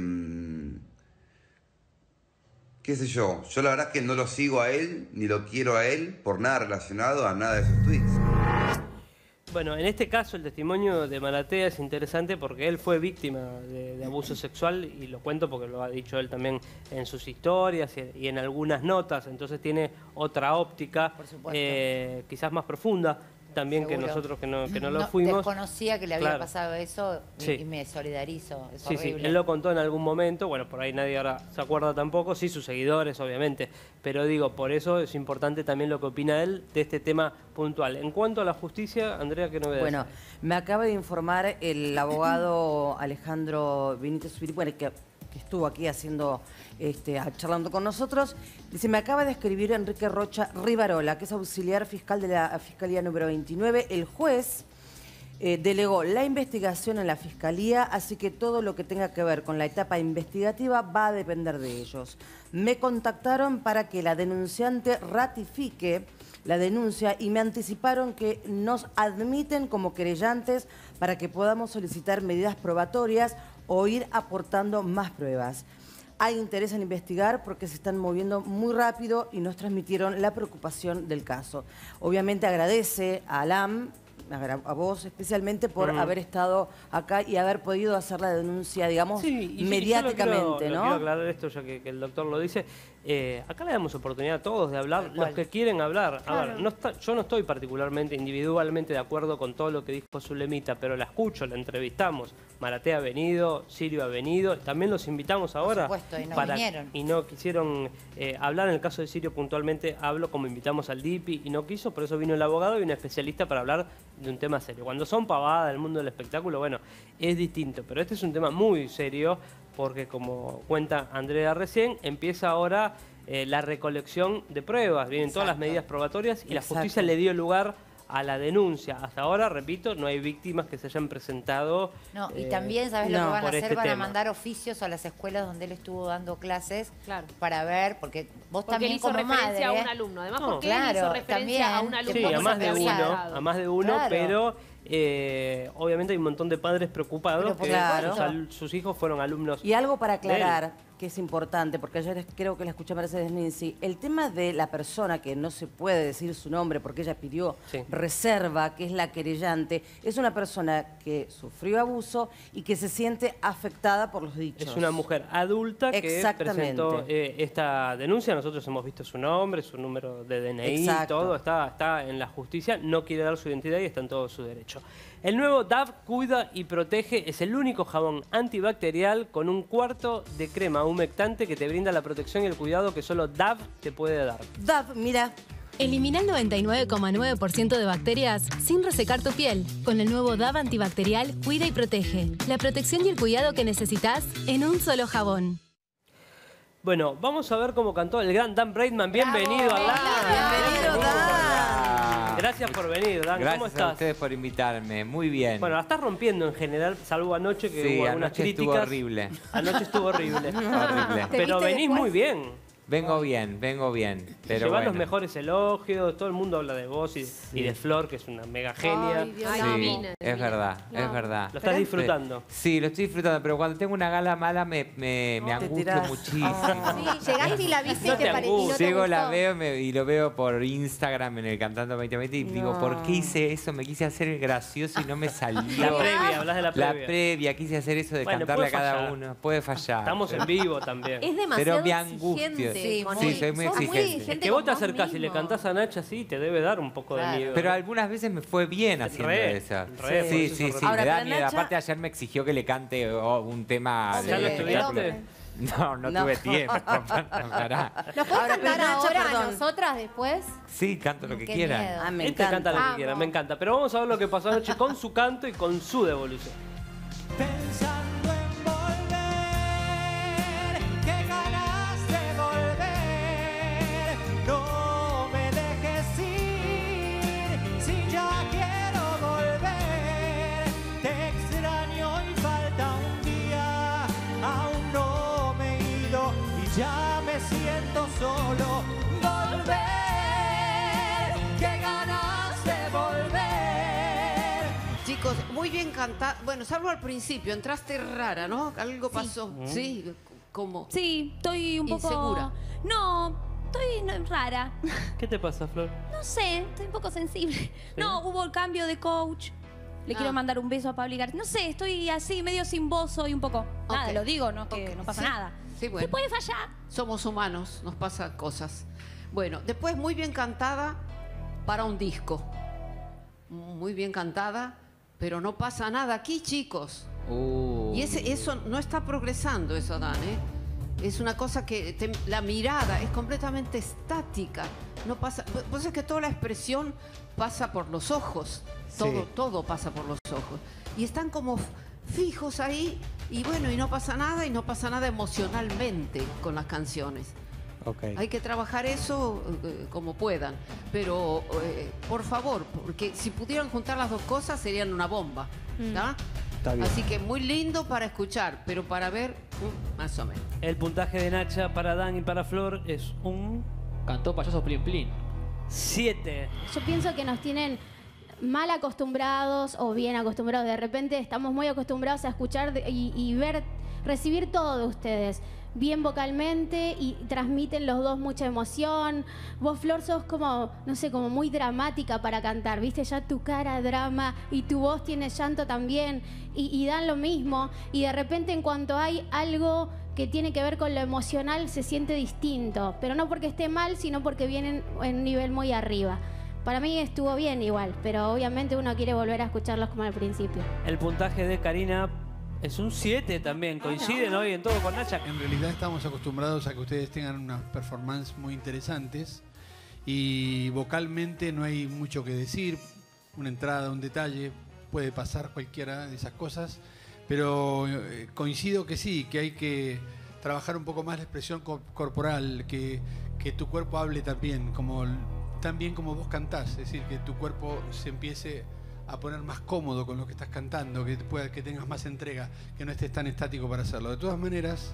qué sé yo, yo la verdad es que no lo sigo a él, ni lo quiero a él, por nada relacionado a nada de esos tweets. Bueno, en este caso el testimonio de Maratea es interesante porque él fue víctima de, de abuso sexual y lo cuento porque lo ha dicho él también en sus historias y, y en algunas notas, entonces tiene otra óptica, eh, quizás más profunda también que nosotros que no, que no lo fuimos. Desconocía que le había Claro. pasado eso y, Sí. y me solidarizo. Es Sí, sí, él lo contó en algún momento, bueno, por ahí nadie ahora se acuerda tampoco, sí, sus seguidores, obviamente, pero digo, por eso es importante también lo que opina él de este tema puntual. En cuanto a la justicia, Andrea, ¿qué novedades? Bueno, me acaba de informar el abogado Alejandro Benítez Ubiri, bueno, que, que estuvo aquí haciendo, este, charlando con nosotros. Dice, me acaba de escribir Enrique Rocha Rivarola, que es auxiliar fiscal de la Fiscalía número 29. El juez eh, delegó la investigación en la Fiscalía, así que todo lo que tenga que ver con la etapa investigativa va a depender de ellos. Me contactaron para que la denunciante ratifique la denuncia y me anticiparon que nos admiten como querellantes para que podamos solicitar medidas probatorias o ir aportando más pruebas. Hay interés en investigar porque se están moviendo muy rápido y nos transmitieron la preocupación del caso. Obviamente agradece a Alam, a vos especialmente, por haber estado acá y haber podido hacer la denuncia, digamos, Sí, y- y yo lo mediáticamente, quiero- lo ¿no? quiero aclarar esto ya que, que el doctor lo dice. Eh, acá le damos oportunidad a todos de hablar, los que quieren hablar. A ver, no está- yo no estoy particularmente, individualmente de acuerdo con todo lo que dijo Zulemita, pero la escucho, la entrevistamos. Maratea ha venido, Sirio ha venido, también los invitamos ahora. supuesto, y no vinieron. Y no quisieron eh, hablar, en el caso de Sirio puntualmente hablo como invitamos al DIPI y no quiso, por eso vino el abogado y un especialista para hablar de un tema serio. Cuando son pavadas del mundo del espectáculo, bueno, es distinto, pero este es un tema muy serio porque como cuenta Andrea recién, empieza ahora eh, la recolección de pruebas, vienen todas las medidas probatorias y la justicia le dio lugar a la denuncia. Hasta ahora, repito, no hay víctimas que se hayan presentado. No, y eh, también, ¿sabes lo que van a hacer? este van a mandar oficios a las escuelas donde él estuvo dando clases Claro. para ver, porque vos Porque también él hizo como referencia madre... a un alumno. Además, No. porque él hizo Claro, referencia a un también. alumno Sí, a más de uno, a más de uno, Claro. pero eh, obviamente hay un montón de padres preocupados Pero, que claro. sus, hijos fueron alumnos. Y algo para aclarar, que es importante, porque ayer creo que la escuché a Mercedes Ninzi, el tema de la persona que no se puede decir su nombre porque ella pidió Sí. reserva, que es la querellante, es una persona que sufrió abuso y que se siente afectada por los dichos. Es una mujer adulta que presentó eh, esta denuncia. Nosotros hemos visto su nombre, su número de DNI, Exacto. todo está, está en la justicia. No quiere dar su identidad y está en todo su derecho. El nuevo DAV cuida y protege es el único jabón antibacterial con un cuarto de crema humectante que te brinda la protección y el cuidado que solo DAV te puede dar. Dav, mira, Elimina el 99,9% de bacterias sin resecar tu piel. Con el nuevo DAV antibacterial, cuida y protege. La protección y el cuidado que necesitas en un solo jabón. Bueno, vamos a ver cómo cantó el gran Dan Braidman. Bienvenido a bienvenido, Dan. Gracias por venir, Dan. Gracias ¿Cómo a estás? ustedes por invitarme. Muy bien. Bueno, la estás rompiendo en general, salvo anoche que sí, hubo algunas anoche críticas. estuvo horrible. Anoche estuvo horrible. Horrible. Pero venís muy bien. Vengo bien, vengo bien. Pero Llevas bueno. los mejores elogios, todo el mundo habla de vos y, y de Flor, que es una mega genia. Ay, Dios, Sí, la es verdad, No. es verdad. Lo estás disfrutando. Sí, lo estoy disfrutando, pero cuando tengo una gala mala me, me, me angustio muchísimo. Sí, llegaste y la viste No y te te pare- y no te Llego, la veo me- y lo veo por Instagram en el Cantando 2020 y digo, ¿por qué hice eso? Me quise hacer gracioso y no me salió. La previa, hablas de la previa. quise hacer eso de Bueno, cantarle a cada fallar. uno. Puede fallar. Estamos en vivo también. Es demasiado Pero me angustio. Exigente. Sí, con sí, él. soy muy Sos exigente. Es que vos te con vos acercás y le mismo. cantás a Nacha así, te debe dar un poco de miedo. Pero algunas veces me fue bien haciendo Re, por sí, eso sí, sí, Ahora, me da pero miedo. Nacha- Aparte ayer me exigió que le cante oh, un tema ¿Ya de lo estudiaste? No, no, No. tuve tiempo. pará. ¿Nos puedes Ahora, cantar pero Nacha, ahora a perdón. nosotras después? Sí, canto lo que Qué quiera. miedo. Ah, me Este canta encanta. lo que Amo. quiera, me encanta. Pero vamos a ver lo que pasó anoche con su canto y con su devolución. Pensando solo. Volver, qué ganas de volver. Chicos, muy bien cantado. Bueno, salvo al principio, entraste rara, ¿no? Algo pasó. Sí, ¿cómo? Sí, estoy un poco. Insegura. No, estoy rara. ¿Qué te pasa, Flor? No sé, estoy un poco sensible. No, hubo el cambio de coach. Le quiero Ah. mandar un beso a Pablo Igarci. No sé, estoy así, medio sin voz hoy un poco. Nada, Ok. lo digo, no, que Ok. no pasa Sí. nada. Sí, bueno. Se puede fallar. Somos humanos, nos pasan cosas. Bueno, después muy bien cantada para un disco. Muy bien cantada, pero no pasa nada aquí, chicos. Y ese, eso no está progresando, eso, Dan, ¿eh? Es una cosa que te- la mirada es completamente estática. No pasa, pues es que toda la expresión pasa por los ojos. Todo, Sí. todo pasa por los ojos. Y están como fijos ahí y bueno, y no pasa nada y no pasa nada emocionalmente con las canciones. Ok. Hay que trabajar eso eh, como puedan, pero eh, por favor, porque si pudieran juntar las dos cosas serían una bomba, ¿está? Está bien. Así que muy lindo para escuchar, pero para ver, mm, más o menos. El puntaje de Nacha para Dan y para Flor es un Cantó payaso plin plin. 7. Yo pienso que nos tienen mal acostumbrados o bien acostumbrados. De repente estamos muy acostumbrados a escuchar y ver, recibir todo de ustedes. Bien vocalmente y transmiten los dos mucha emoción. Vos, Flor, sos como, no sé, como muy dramática para cantar. Viste ya tu cara drama y tu voz tiene llanto también y, y dan lo mismo. Y de repente en cuanto hay algo que tiene que ver con lo emocional se siente distinto, pero no porque esté mal, sino porque vienen en un nivel muy arriba. Para mí estuvo bien igual, pero obviamente uno quiere volver a escucharlos como al principio. El puntaje de Karina es un 7 también. Coinciden hoy en todo con Nacha. En realidad estamos acostumbrados a que ustedes tengan unas performances muy interesantes y vocalmente no hay mucho que decir. Una entrada, un detalle, puede pasar cualquiera de esas cosas, pero eh, coincido que sí, que hay que trabajar un poco más la expresión co- corporal, que, que tu cuerpo hable también, como, tan bien como vos cantás, es decir, que tu cuerpo se empiece a poner más cómodo con lo que estás cantando, que, pueda- que tengas más entrega, que no estés tan estático para hacerlo. De todas maneras,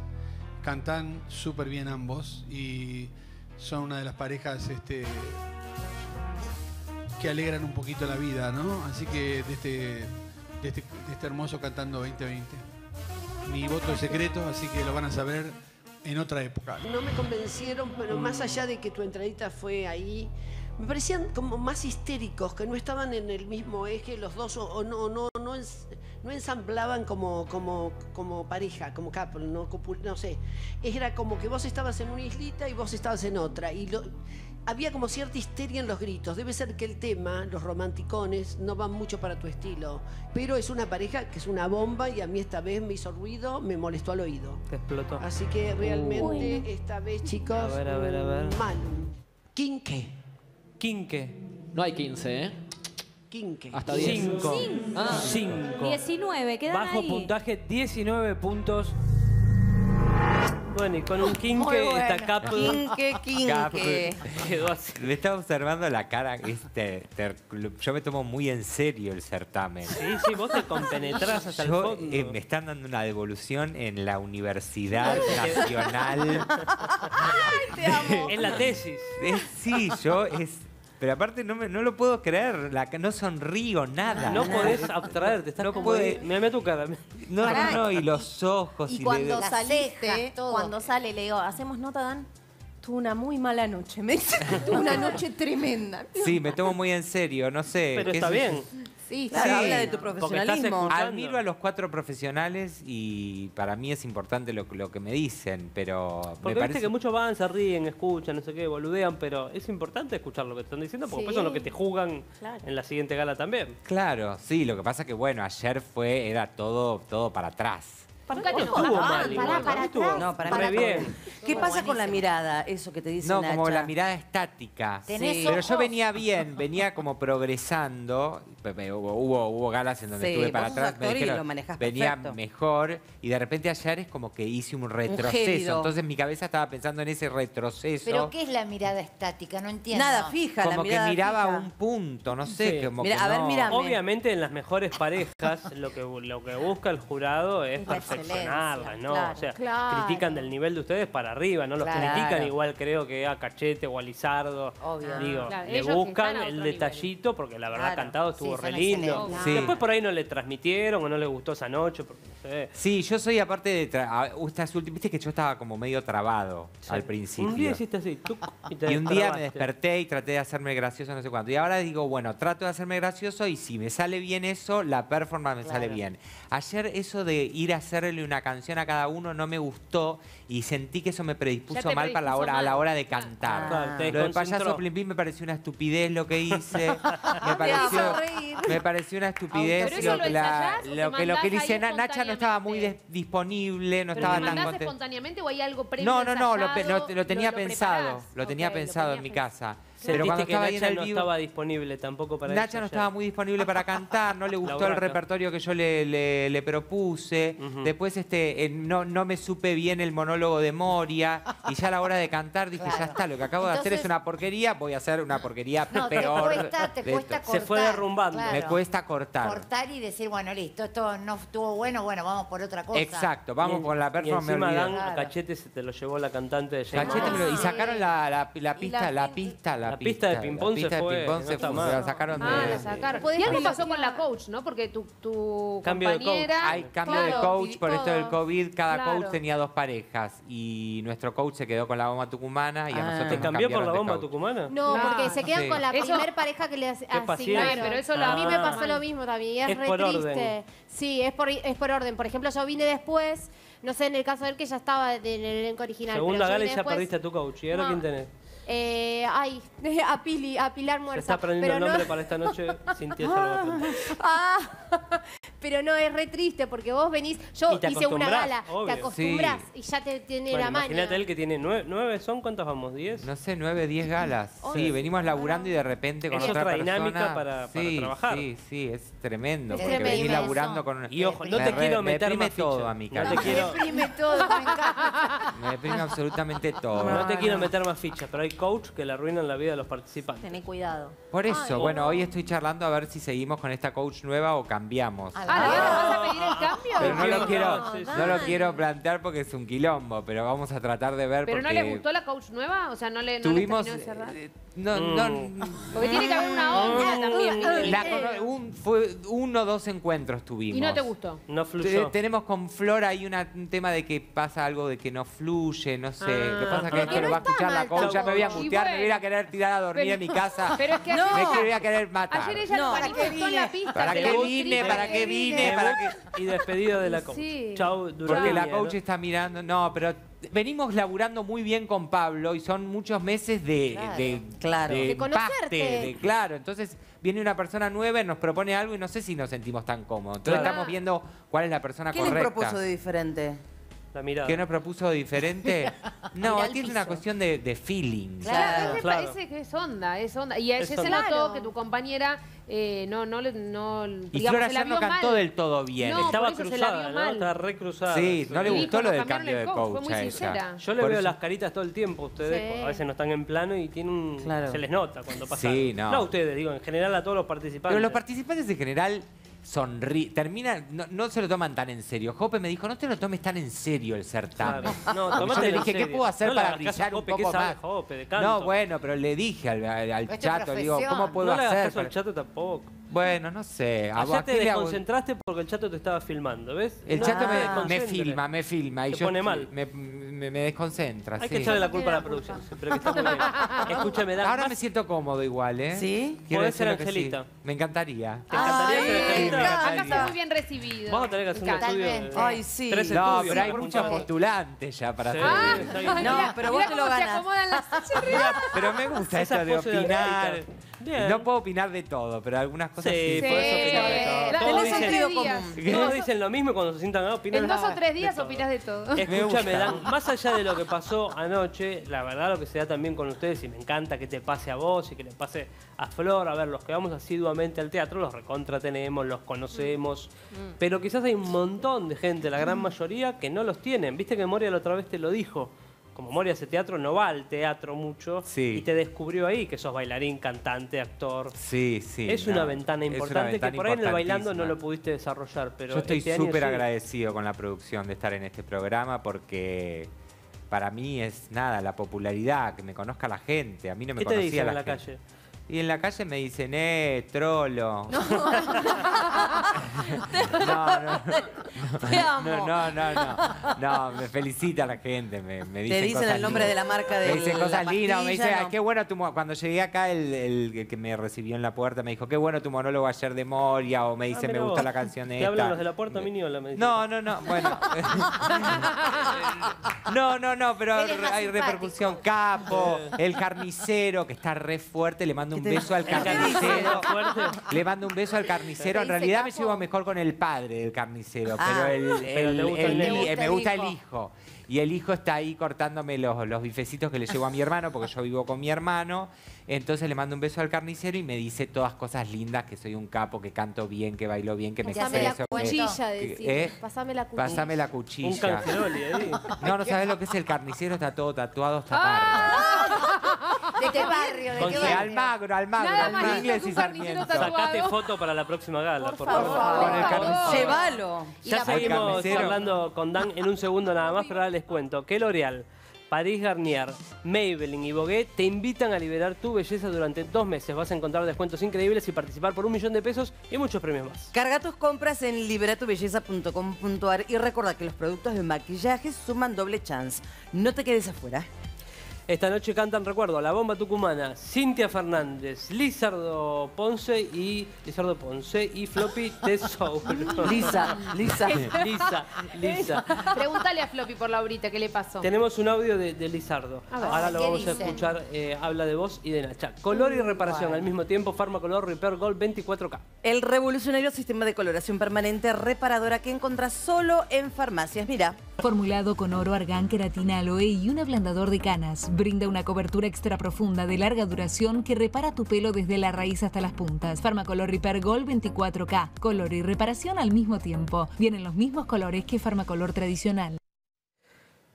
cantan súper bien ambos y son una de las parejas este, que alegran un poquito la vida, ¿no? Así que este, de este, de este hermoso Cantando 2020. Mi voto es secreto, así que lo van a saber en otra época. No me convencieron, pero más allá de que tu entradita fue ahí, me parecían como más histéricos, que no estaban en el mismo eje los dos o, o no, no, no, no ensamblaban como, como, como pareja, como couple, no, no sé. Era como que vos estabas en una islita y vos estabas en otra. Y lo- había como cierta histeria en los gritos. Debe ser que el tema, los romanticones, no van mucho para tu estilo. Pero es una pareja que es una bomba y a mí esta vez me hizo ruido, me molestó al oído. Te explotó. Así que realmente Bueno. esta vez, chicos, A ver, a ver, a ver. mal. Quinque. Quinque. No hay 15, ¿eh? Quinque. Hasta 10. Cinco. Ah. Cinco. 19, quedan Bajo ahí. puntaje, 19 puntos. Bueno, y con un quinque bueno. esta capa. Quinque, quinque. Quedó así. Me estaba observando la cara. Este, te- yo me tomo muy en serio el certamen. Sí, sí, vos te compenetrás hasta el fondo. eh, me están dando una devolución en la Universidad Ay, te- Nacional. En la tesis. Es- sí, yo es. Pero aparte no, me, no lo puedo creer, la, no sonrío nada. No nada. podés abstraerte, estás No como puedo- ahí. Mira, mira tu cara. No, Pará. no, no, y los ojos. Y le cuando veo- saliste, cuando sale, le digo, ¿hacemos nota, Dan? Tuve una muy mala noche. Me dice, tuve una noche tremenda. Sí, me tomo muy en serio, no sé. Pero está sé bien. Sí, Claro, Sí. habla de tu profesionalismo. Admiro a los cuatro profesionales y para mí es importante lo, lo que me dicen, pero Porque me viste parece que muchos van, se ríen, escuchan, no sé qué, boludean, pero es importante escuchar lo que te están diciendo porque después son los que te juzgan Claro. en la siguiente gala también. Claro, sí, lo que pasa que bueno, ayer fue, era todo, todo para atrás. Nunca te estuvo mal igual, pará, para mí estuvo No, para re mí bien. ¿Qué pasa con la mirada? Eso que te dice No, como la mirada estática. ¿Tenés Pero yo venía bien, venía como progresando. Hubo, hubo, hubo galas en donde Sí, estuve para vos sos atrás. me y dijeron, lo manejás venía perfecto. mejor y de repente ayer es como que hice un retroceso. Entonces mi cabeza estaba pensando en ese retroceso. ¿Pero qué es la mirada estática? No entiendo. Nada, fija, la como que mirada miraba fija. un punto, no sé. Sí. Como que a ver, no-. Dame. Obviamente en las mejores parejas lo que, lo que busca el jurado es Es ¿no? claro. o sea, Claro. critican del nivel de ustedes para arriba, no los Claro. critican igual creo que a Cachete o a Lizardo. Obvio. Digo, le ellos buscan el detallito porque la verdad cantado estuvo Sí, re lindo. Después por ahí no le transmitieron o no le gustó esa noche, porque. Sí, yo soy aparte de... tra- a- estas últimas- Viste que yo estaba como medio trabado al principio. Un día hiciste así, tuc, y te Y un día me desperté y traté de hacerme gracioso, no sé cuánto. Y ahora digo, bueno, trato de hacerme gracioso y si me sale bien eso, la performance me sale Claro. bien. Ayer eso de ir a hacerle una canción a cada uno no me gustó y sentí que eso me predispuso mal para la hora, a la mal. hora de cantar. Te Lo del desconcentró. payaso Plim Plim me pareció una estupidez lo que hice. me, pareció, me pareció una estupidez ¿Pero eso lo, la- lo que lo que hice. Nacha no estaba muy disponible, no ¿Pero estaba te tan contenta. espontáneamente o hay algo previo No, no, no, lo, lo- lo tenía pensado, lo tenía pensado en mi pensado. casa. Pero cuando que estaba ahí en Nacha el no vivo, estaba disponible tampoco para Nacha no estaba muy disponible para cantar, no le gustó La el repertorio que yo le, le- le propuse. Después este, eh, no, no me supe bien el monólogo de Moria. Y ya a la hora de cantar dije, ya está, lo que acabo de hacer es una porquería, voy a hacer una porquería No, te peor. cuesta, te de cuesta esto. cortar. Se fue derrumbando. claro. Me cuesta cortar. Cortar y decir, bueno, listo, esto no estuvo bueno, bueno, vamos por otra cosa. Exacto, Y vamos con la Y performance. me encima. Dan, Claro. Cachete se te lo llevó la cantante de Cachete y sí. sacaron la, la- la Y pista, la la, pista, de ping-pong se fue. Ping no se fue la sacaron ah, de. La sacaron. Y algo pasó con la coach, ¿no? Porque tu, cambio compañera, De. Hay cambio de coach por esto del COVID. Cada coach tenía dos parejas. Y nuestro coach se quedó con la bomba tucumana. Y a ah. nosotros ¿Te cambió por la bomba tucumana? No, porque se quedan con la primera pareja que le asignaron. Pero eso a mí me pasó lo mismo también. Y es, re triste. Sí, es por, es por orden. Por ejemplo, yo vine después. No sé, en el caso de él que ya estaba en el elenco original. Segunda gala y ya perdiste a tu coach. ¿Y ahora quién tenés? Eh, ay, a Pili, a Pilar muerta. Está aprendiendo el nombre para esta noche, Cintia ah, Pero no, es re triste porque vos venís, yo hice una gala, te acostumbrás sí. y ya te tiene la mano. Imagínate él que tiene nueve, ¿son cuántas vamos? ¿Diez? No sé, nueve, diez galas. Sí, venimos laburando y de ah. repente con es otra, otra persona. dinámica para, trabajar. Sí, sí, es tremendo. Es porque venís laburando con una... Y ojo, no te quiero meter me más todo, amiga. Me deprime todo, me encanta. Me deprime absolutamente todo. No te quiero meter más fichas, pero hay coach que le arruinan la vida a los participantes. Tené cuidado. Por eso, bueno, hoy estoy charlando a ver si seguimos con esta coach nueva o cambiamos. Ah, ¿vas a pedir el cambio? Pero no lo, quiero, no, lo quiero plantear porque es un quilombo, pero vamos a tratar de ver. ¿Pero no le gustó la coach nueva? O sea, no le no tuvimos, eh, mm. no, Porque tiene que haber una ah, onda ah, también. Ah, fue uno o dos encuentros tuvimos. ¿Y no te gustó? No fluyó. Tenemos con Flor ahí un tema de que pasa algo de que no fluye, no sé. Ah. Lo que pasa que esto va a escuchar la coach. Ya me voy a mutear, me voy a querer tirar a dormir pero, en mi casa. Pero es que no. me a querer matar. Ayer ella no, manifestó la pista. ¿Para qué vine? ¿Para qué vine? ¿Para qué? Y despedido de la coach. Sí. Porque la coach está mirando. No, pero venimos laburando muy bien con Pablo y son muchos meses de, claro, de, claro. conocerte. Claro, entonces viene una persona nueva y nos propone algo y no sé si nos sentimos tan cómodos. Entonces estamos viendo cuál es la persona ¿Qué correcta. ¿Qué propuso de diferente? La mirada. ¿Que no propuso diferente? No, Mirá al tiene una cuestión de, de feeling. Claro, a mí me parece que es onda, es onda. Y ayer Es se notó que tu compañera eh, no, no, le- no, Y digamos, Flor no cantó del todo bien. Estaba cruzada, ¿no? Estaba recruzada. Sí, no le gustó lo del cambio de coach, Yo le veo las caritas todo el tiempo a ustedes, Sí. a veces no están en plano y tienen un- se les nota cuando pasa. Sí, no. a ustedes, digo, en general a todos los participantes. Pero los participantes en general sonríe, termina, no, no, se lo toman tan en serio. Jope me dijo, no te lo tomes tan en serio el certamen. Claro. No, yo le dije, ¿qué puedo hacer para brillar un poco de. No, bueno, pero le dije al, al, este chato, digo, ¿cómo puedo no hacer? No le caso al chato tampoco. Bueno, no sé. A te desconcentraste porque el chato te estaba filmando, ¿ves? El chato me, ah, filma, me filma. Y pone mal me, me desconcentra. Hay sí. que echarle la culpa a la producción. Siempre que está muy bien. Escúchame, Dan, Ahora más- me siento cómodo igual, ¿eh? ¿Sí? Quiero Podés ser decirlo sí. Me encantaría. ¿Te encantaría Ay, ser Angelita? acá está muy bien recibido. Vamos a tener que hacer un estudio. ¿eh? Ay, sí. Tres No, estudios, pero hay muchos postulantes ya para Sí. Ah. No, pero vos mira te lo cómo se acomodan las sillas. Pero me gusta Esa esto de de opinar. No puedo opinar de todo, pero algunas cosas sí, sí. de todo. Todos, dicen, dicen lo mismo y cuando se sientan a opinar. En dos o tres días opinas de todo. Escúchame, Dan, más allá de lo que pasó anoche, la verdad lo que se da también con ustedes, y me encanta que te pase a vos y que le pase a Flor, a ver, los que vamos asiduamente al teatro, los recontra tenemos, los conocemos, mm. pero quizás hay un montón de gente, la gran mayoría, que no los tienen. Viste que Moria la otra vez te lo dijo como Moria hace teatro, no va al teatro mucho sí. y te descubrió ahí que sos bailarín, cantante, actor. Sí, sí. Es una ventana importante que por ahí en el bailando no lo pudiste desarrollar, pero. Yo estoy este súper sí. agradecido con la producción de estar en este programa porque para mí es nada, la popularidad, que me conozca la gente. A mí no me ¿Qué conocía la, en la gente. calle? Y en la calle me dicen, eh, trolo. No, no, no. No, no, no, no. me felicita la gente. Me, Te dicen el nombre de la marca de Me dicen cosas lindas. Me dicen, qué bueno tu Cuando llegué acá, el, que me recibió en la puerta me dijo, qué bueno tu monólogo ayer de Moria. O me ah, dice, me gusta la canción ¿Te esta. ¿Te hablan los de la puerta, me... Miniola? Me no, no, no. Bueno. no, no, no. Pero hay repercusión. Capo, el carnicero, que está re fuerte. Le mando un un beso al carnicero. Le mando un beso al carnicero. En realidad me llevo mejor con el padre del carnicero, pero, el, el, el, eh, me gusta el hijo. Y el hijo está ahí cortándome los, los bifecitos que le llevo a mi hermano, porque yo vivo con mi hermano. Entonces le mando un beso al carnicero y me dice todas cosas lindas, que soy un capo, que canto bien, que bailo bien, que me Pasame la cuchilla, decís. ¿Eh? Pasame la cuchilla. Pasame la cuchilla. Un ¿eh? No, no sabes lo que es el carnicero, está todo tatuado hasta ah. ¿De qué barrio? ¿De qué barrio? Almagro, Almagro, Nada Inglés y Sarmiento. Sacate foto para la próxima gala, por, por favor. favor. Con el carnicero. Llévalo. Ya seguimos hablando con Dan en un segundo nada más, pero ahora les cuento. Que L'Oreal Paris Garnier, Maybelline y Bogué te invitan a liberar tu belleza durante dos meses. Vas a encontrar descuentos increíbles y participar por un millón de pesos y muchos premios más. Carga tus compras en liberatubelleza.com.ar y recuerda que los productos de maquillaje suman doble chance. No te quedes afuera. Esta noche cantan, recuerdo, La Bomba Tucumana, Cintia Fernández, Lizardo Ponce y Lizardo Ponce y Floppy Tesouro. Lisa, Lisa. Lisa, Lisa. Pregúntale a Floppy por Laurita qué le pasó. Tenemos un audio de, de Lizardo. A ver. Ahora lo ¿Qué vamos a escuchar. eh, habla de voz y de Nacha. Color y reparación al mismo tiempo. Farmacolor Repair Gold 24K. El revolucionario sistema de coloración permanente reparadora que encontrás solo en farmacias. Mira. Formulado con oro, argán, queratina, aloe y un ablandador de canas, brinda una cobertura extra profunda de larga duración que repara tu pelo desde la raíz hasta las puntas. Farmacolor Repair Gold 24K, color y reparación al mismo tiempo. Vienen los mismos colores que Farmacolor tradicional.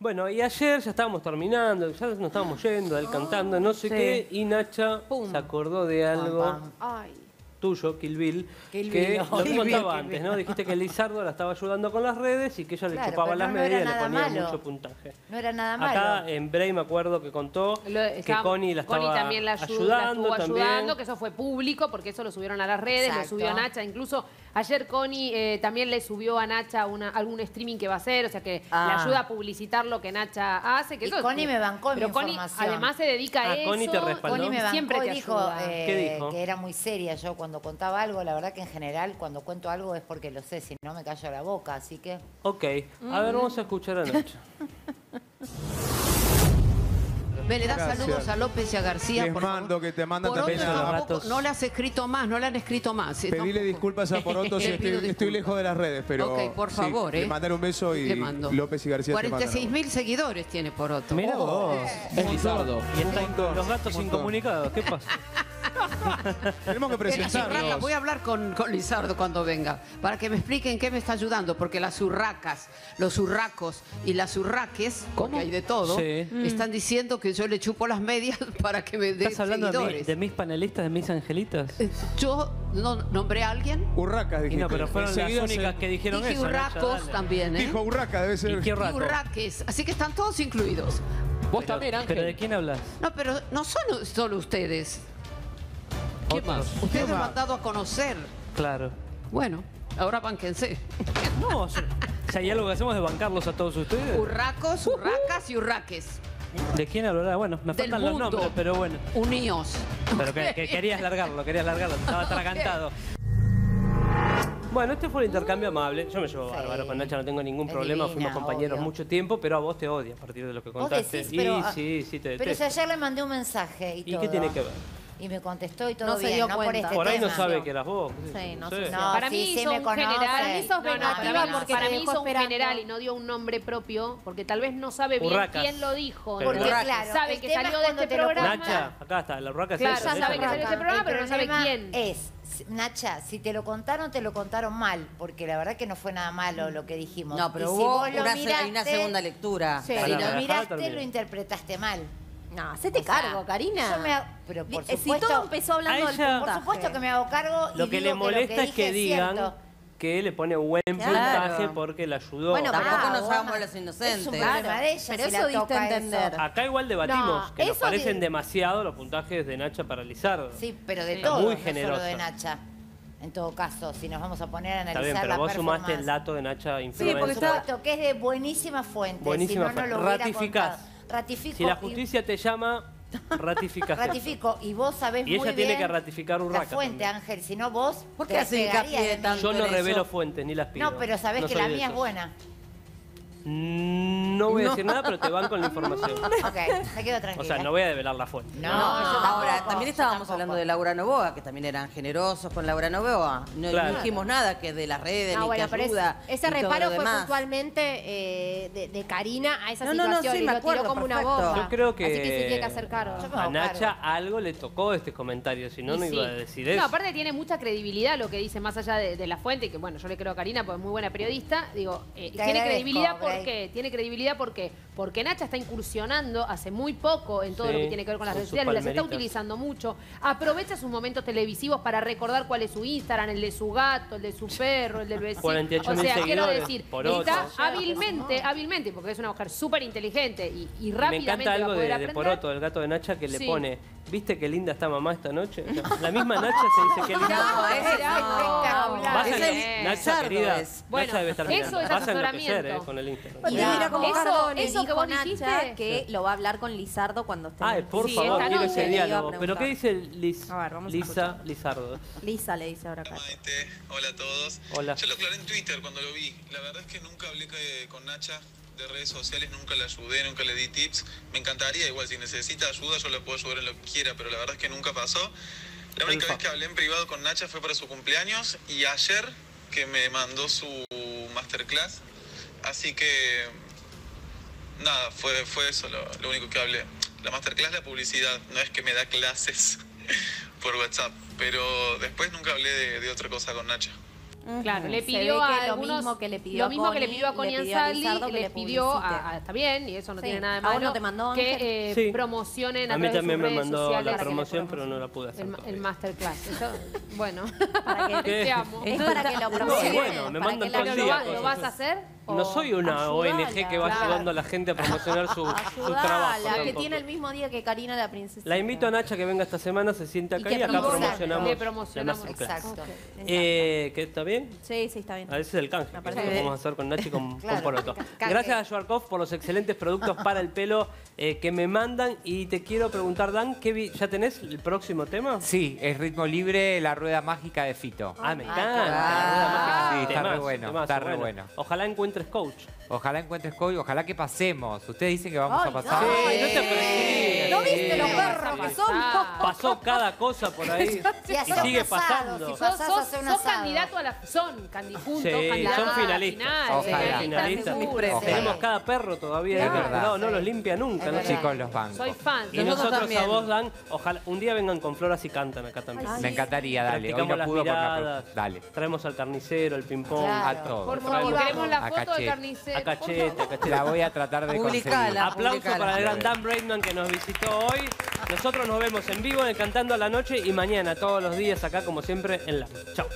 Bueno, y ayer ya estábamos terminando, ya nos estábamos yendo, él cantando, no sé Sí. qué, y Nacha se acordó de algo Ay. Tuyo, Kill Bill, Kill que Bill, lo Kill que Bill, contaba antes. ¿no? Dijiste que Lizardo la estaba ayudando con las redes y que ella le chupaba las no medias y le ponía malo. mucho puntaje. No era nada Acá malo. en Bray me acuerdo que contó Lo- que estaba- Connie la estaba también la, ayu- la ayudando también. ayudando, que eso fue público, porque eso lo subieron a las redes, Exacto. lo subió a Nacha. Incluso ayer Connie eh, también le subió a Nacha una- algún streaming que va a hacer, o sea que Ah. le ayuda a publicitar lo que Nacha hace. Que Y eso es- Connie me bancó Pero mi Connie información. además se dedica a Ah, eso. Connie te respaldó. Connie me bancó siempre te dijo, ayuda. eh, ¿Qué dijo? que era muy seria. Yo cuando contaba algo, la verdad que en general cuando cuento algo es porque lo sé, si no me callo la boca, así que... Ok, a ver, vamos a escuchar a Nacha. Me le das Gracias. saludos a López y a García. Les por mando favor. que te mandan Poroto también a- tampoco- No le has escrito más, no le han escrito más. ¿eh? Pedirle disculpas a Poroto si Le pido estoy, estoy lejos de las redes, pero. Ok, por sí, favor, Le ¿eh? mandar un beso y Le mando. López y García te mandan 46 mil seguidores tiene Poroto. Mira vos. Es Lizardo. Y está los gatos incomunicados, ¿qué pasa? Tenemos que Eh, presentarnos. voy a hablar con, con Lizardo cuando venga, para que me expliquen qué me está ayudando, porque las urracas, los urracos y las urraques, porque hay de todo, Sí. están diciendo que yo le chupo las medias para que me dé ¿Estás hablando de, mi- seguidores. de mis panelistas, de mis angelitas? Yo no nombré a alguien. Urracas, Y dijiste. no, pero fueron las Enseguida únicas se- que dijeron Dije eso. Urracos dale. también, ¿eh? Dijo Urraca, debe ser. ¿Y qué urraco? urraques, así que están todos incluidos. Vos Pero- también, Ángel. ¿Pero de quién hablas? No, pero no son solo ustedes. ¿Quién más? Ustedes me han dado a conocer. Claro. Bueno, ahora banquense. No, o sea, hay algo que hacemos es bancarlos a todos ustedes. Urracos, urracas y urraques. ¿De quién hablará? Bueno, me Del faltan los mundo. nombres, pero bueno. Uníos. Pero que, que querías largarlo, querías largarlo, estaba atragantado. Bueno, este fue el intercambio amable. Yo me llevo bárbaro con Nacha, no tengo ningún problema. divina, Fuimos compañeros obvio. mucho tiempo, pero a vos te odia a partir de lo que Vos contaste. decís, pero, y ah, sí, sí, te Pero si detesto. ayer le mandé un mensaje y, ¿Y todo. qué tiene que ver? Y me contestó y todo No se dio no por este Por ahí no sabe que eras vos. Sí, no sé. No, para sí, mí sí hizo me un general. Para mí sos No, no, vengativa para mí, porque para mí hizo un esperando. general y no dio un nombre propio, porque tal vez no sabe bien Urracas. quién lo dijo. Pero Porque Urracas. claro, sabe que salió de este te lo programa. Nacha, acá está, la roca Claro, es sabe que salió de este programa, pero no sabe quién. Es, Nacha, si te lo contaron, te lo contaron mal, porque la verdad que no fue nada malo lo que dijimos. No, pero Y si hubo vos lo una, miraste- segunda lectura. Si Pará, lo miraste, lo interpretaste mal. No, hacete O sea, cargo, Karina. yo me ha- pero por Eh, supuesto, si todo empezó hablando del por supuesto que me hago cargo y Lo que digo le molesta es que digan cierto. que le pone buen Claro. puntaje porque la ayudó. Bueno, Tampoco pará, nos vos, hagamos los Es un inocentes. de ella Pero si eso diste a entender. eso. Acá igual debatimos No, que nos parecen di- demasiado los puntajes de Nacha para Lizardo. Sí, pero de Sí. todo, Muy no generosa. solo de Nacha. En todo caso, si nos vamos a poner a Está analizar bien, pero la vos sumaste el dato de Nacha Sí, influencer. por supuesto que es de buenísima fuente. Buenísima si no, no fuente. lo hubiera Ratificás. contado. Ratifico. Si la y- justicia te llama, ratificas. Ratifico. Y vos sabés Y muy ella bien tiene que ratificar un la raca fuente, Ángel. Si no, vos ¿Por qué hace hincapié tanto Yo no revelo eso? fuentes ni las pido. No, pero sabés No que la mía es buena. No voy a decir nada, pero te van con la información. Ok, me quedo O tranquila. sea, no voy a develar la fuente. No, No, yo tampoco, ahora, también yo estábamos tampoco. hablando de Laura Novoa, que también eran generosos con Laura Novoa. No, no Claro. dijimos nada que de las redes, No, ni bueno, que pero ayuda. ese y todo reparo fue demás. puntualmente eh, de, de Karina a esa No, no, no, situación sí, y me lo tiró acuerdo, como una perfecto. bomba. Yo creo que, Así que se tiene que hacer cargo. Yo me a hago Nacha cargo. algo le tocó este comentario, si no, Y no sí. iba a decir eso. No, aparte tiene mucha credibilidad lo que dice, más allá de, de la fuente, que bueno, yo le creo a Karina porque es muy buena periodista. Digo, eh, tiene agradezco, credibilidad porque Qué? Tiene credibilidad ¿por qué? Porque Nacha está incursionando hace muy poco en todo Sí, lo que tiene que ver con las redes sociales, las está utilizando mucho. Aprovecha sus momentos televisivos para recordar cuál es su Instagram, el de su gato, el de su perro, el del vecino. 48.000 o sea, quiero decir, por está hábilmente, hábilmente, porque es una mujer súper inteligente y, y Me rápidamente encanta algo va a poder de, de. Poroto, el gato de Nacha, que le Sí. pone, ¿viste qué linda está mamá esta noche? La misma Nacha se dice que linda. No, es espectacular. Vas a es Nacha, querida, es. Bueno, Nacha debe estar eso es Vas a enloquecer asesoramiento. eh, con el Instagram. Y Mira, como eso- eso que vos Nacha dijiste. que lo va a hablar con Lizardo cuando esté en Ay, el por Sí, favor, quiero noche ese a diálogo. ¿Pero qué dice Liz, A ver, vamos a Lisa escuchar. Lizardo? Lisa le dice ahora acá. Hola a todos. Hola. Yo lo aclaré en Twitter cuando lo vi. La verdad es que nunca hablé con Nacha de redes sociales, nunca la ayudé, nunca le di tips. Me encantaría, igual, si necesita ayuda, yo la puedo ayudar en lo que quiera, pero la verdad es que nunca pasó. La única vez que hablé en privado con Nacha fue para su cumpleaños y ayer que me mandó su masterclass. Así que nada, fue, fue eso lo, lo único que hablé. La masterclass, la publicidad, no es que me da clases por WhatsApp, pero después nunca hablé de, de otra cosa con Nacha. Claro, le pidió a que lo algunos- mismo que le pidió lo a mismo que le Connie, pidió a le Connie pidió a Ansaldi, Lizardo que le le pidió a, está bien y eso no Sí. tiene nada de ¿A vos malo no te mandó, que eh, Sí. promocionen a, A mí través de también me redes mandó sociales la promoción, pero no la pude hacer. el, masterclass. Eso, bueno, Para que- te amo. Es para que lo promocionen. bueno, me para mandan que todo la- el ¿Lo, día vas a hacer? No soy una Ayudala, ONG que va claro. ayudando a la gente a promocionar su, su trabajo. Ayudala, que tampoco. tiene el mismo día que Karina la princesa. La invito a Nacha que venga esta semana, se siente acá y, acá promocionamos. Le promocionamos. la. Exacto. Eh, ¿qué está bien? Sí, sí, está bien. A veces es el canje, que vamos a hacer con Nachi y con, Claro. con Poroto. Gracias a Schwarzkopf por los excelentes productos para el pelo eh, que me mandan. Y te quiero preguntar, Dan, ¿qué vi- ¿ya tenés el próximo tema? Sí, es ritmo libre, la rueda mágica de Fito. Ah, me Ay, encanta. la rueda mágica. Sí, está re bueno, está re bueno. Ojalá encuentres coach. Ojalá encuentres código, ojalá que pasemos. Ustedes dicen que vamos Ay, a pasar. no. Sí, no te. ¿No viste los perros que somos? Pasó cada cosa por ahí Si y sigue asado, pasando. si Sos, pasás a sos- candidato a la... Son candidatos, Sí, candidatos son a finalistas. final, Ojalá. finalistas, premios. Tenemos cada perro todavía Es verdad. cuidado, no los limpia nunca. No. Chicos, los bancos. Soy fan. Y Nosotros nosotros a vos, Dan, ojalá un día vengan con floras y cantan acá también. Me encantaría, dale. Hoy no las pudo por la Dale. traemos al carnicero, el ping-pong, A Claro. todos. Por favor, queremos la A foto cachete. carnicero. a cachete, a cachete. La voy a tratar de Publicala. conseguir. Aplauso publicala. para el gran Dan Braidman que nos visitó hoy. Nosotros nos vemos en vivo en el Cantando a la Noche y mañana todos los días acá como siempre en la. Chao.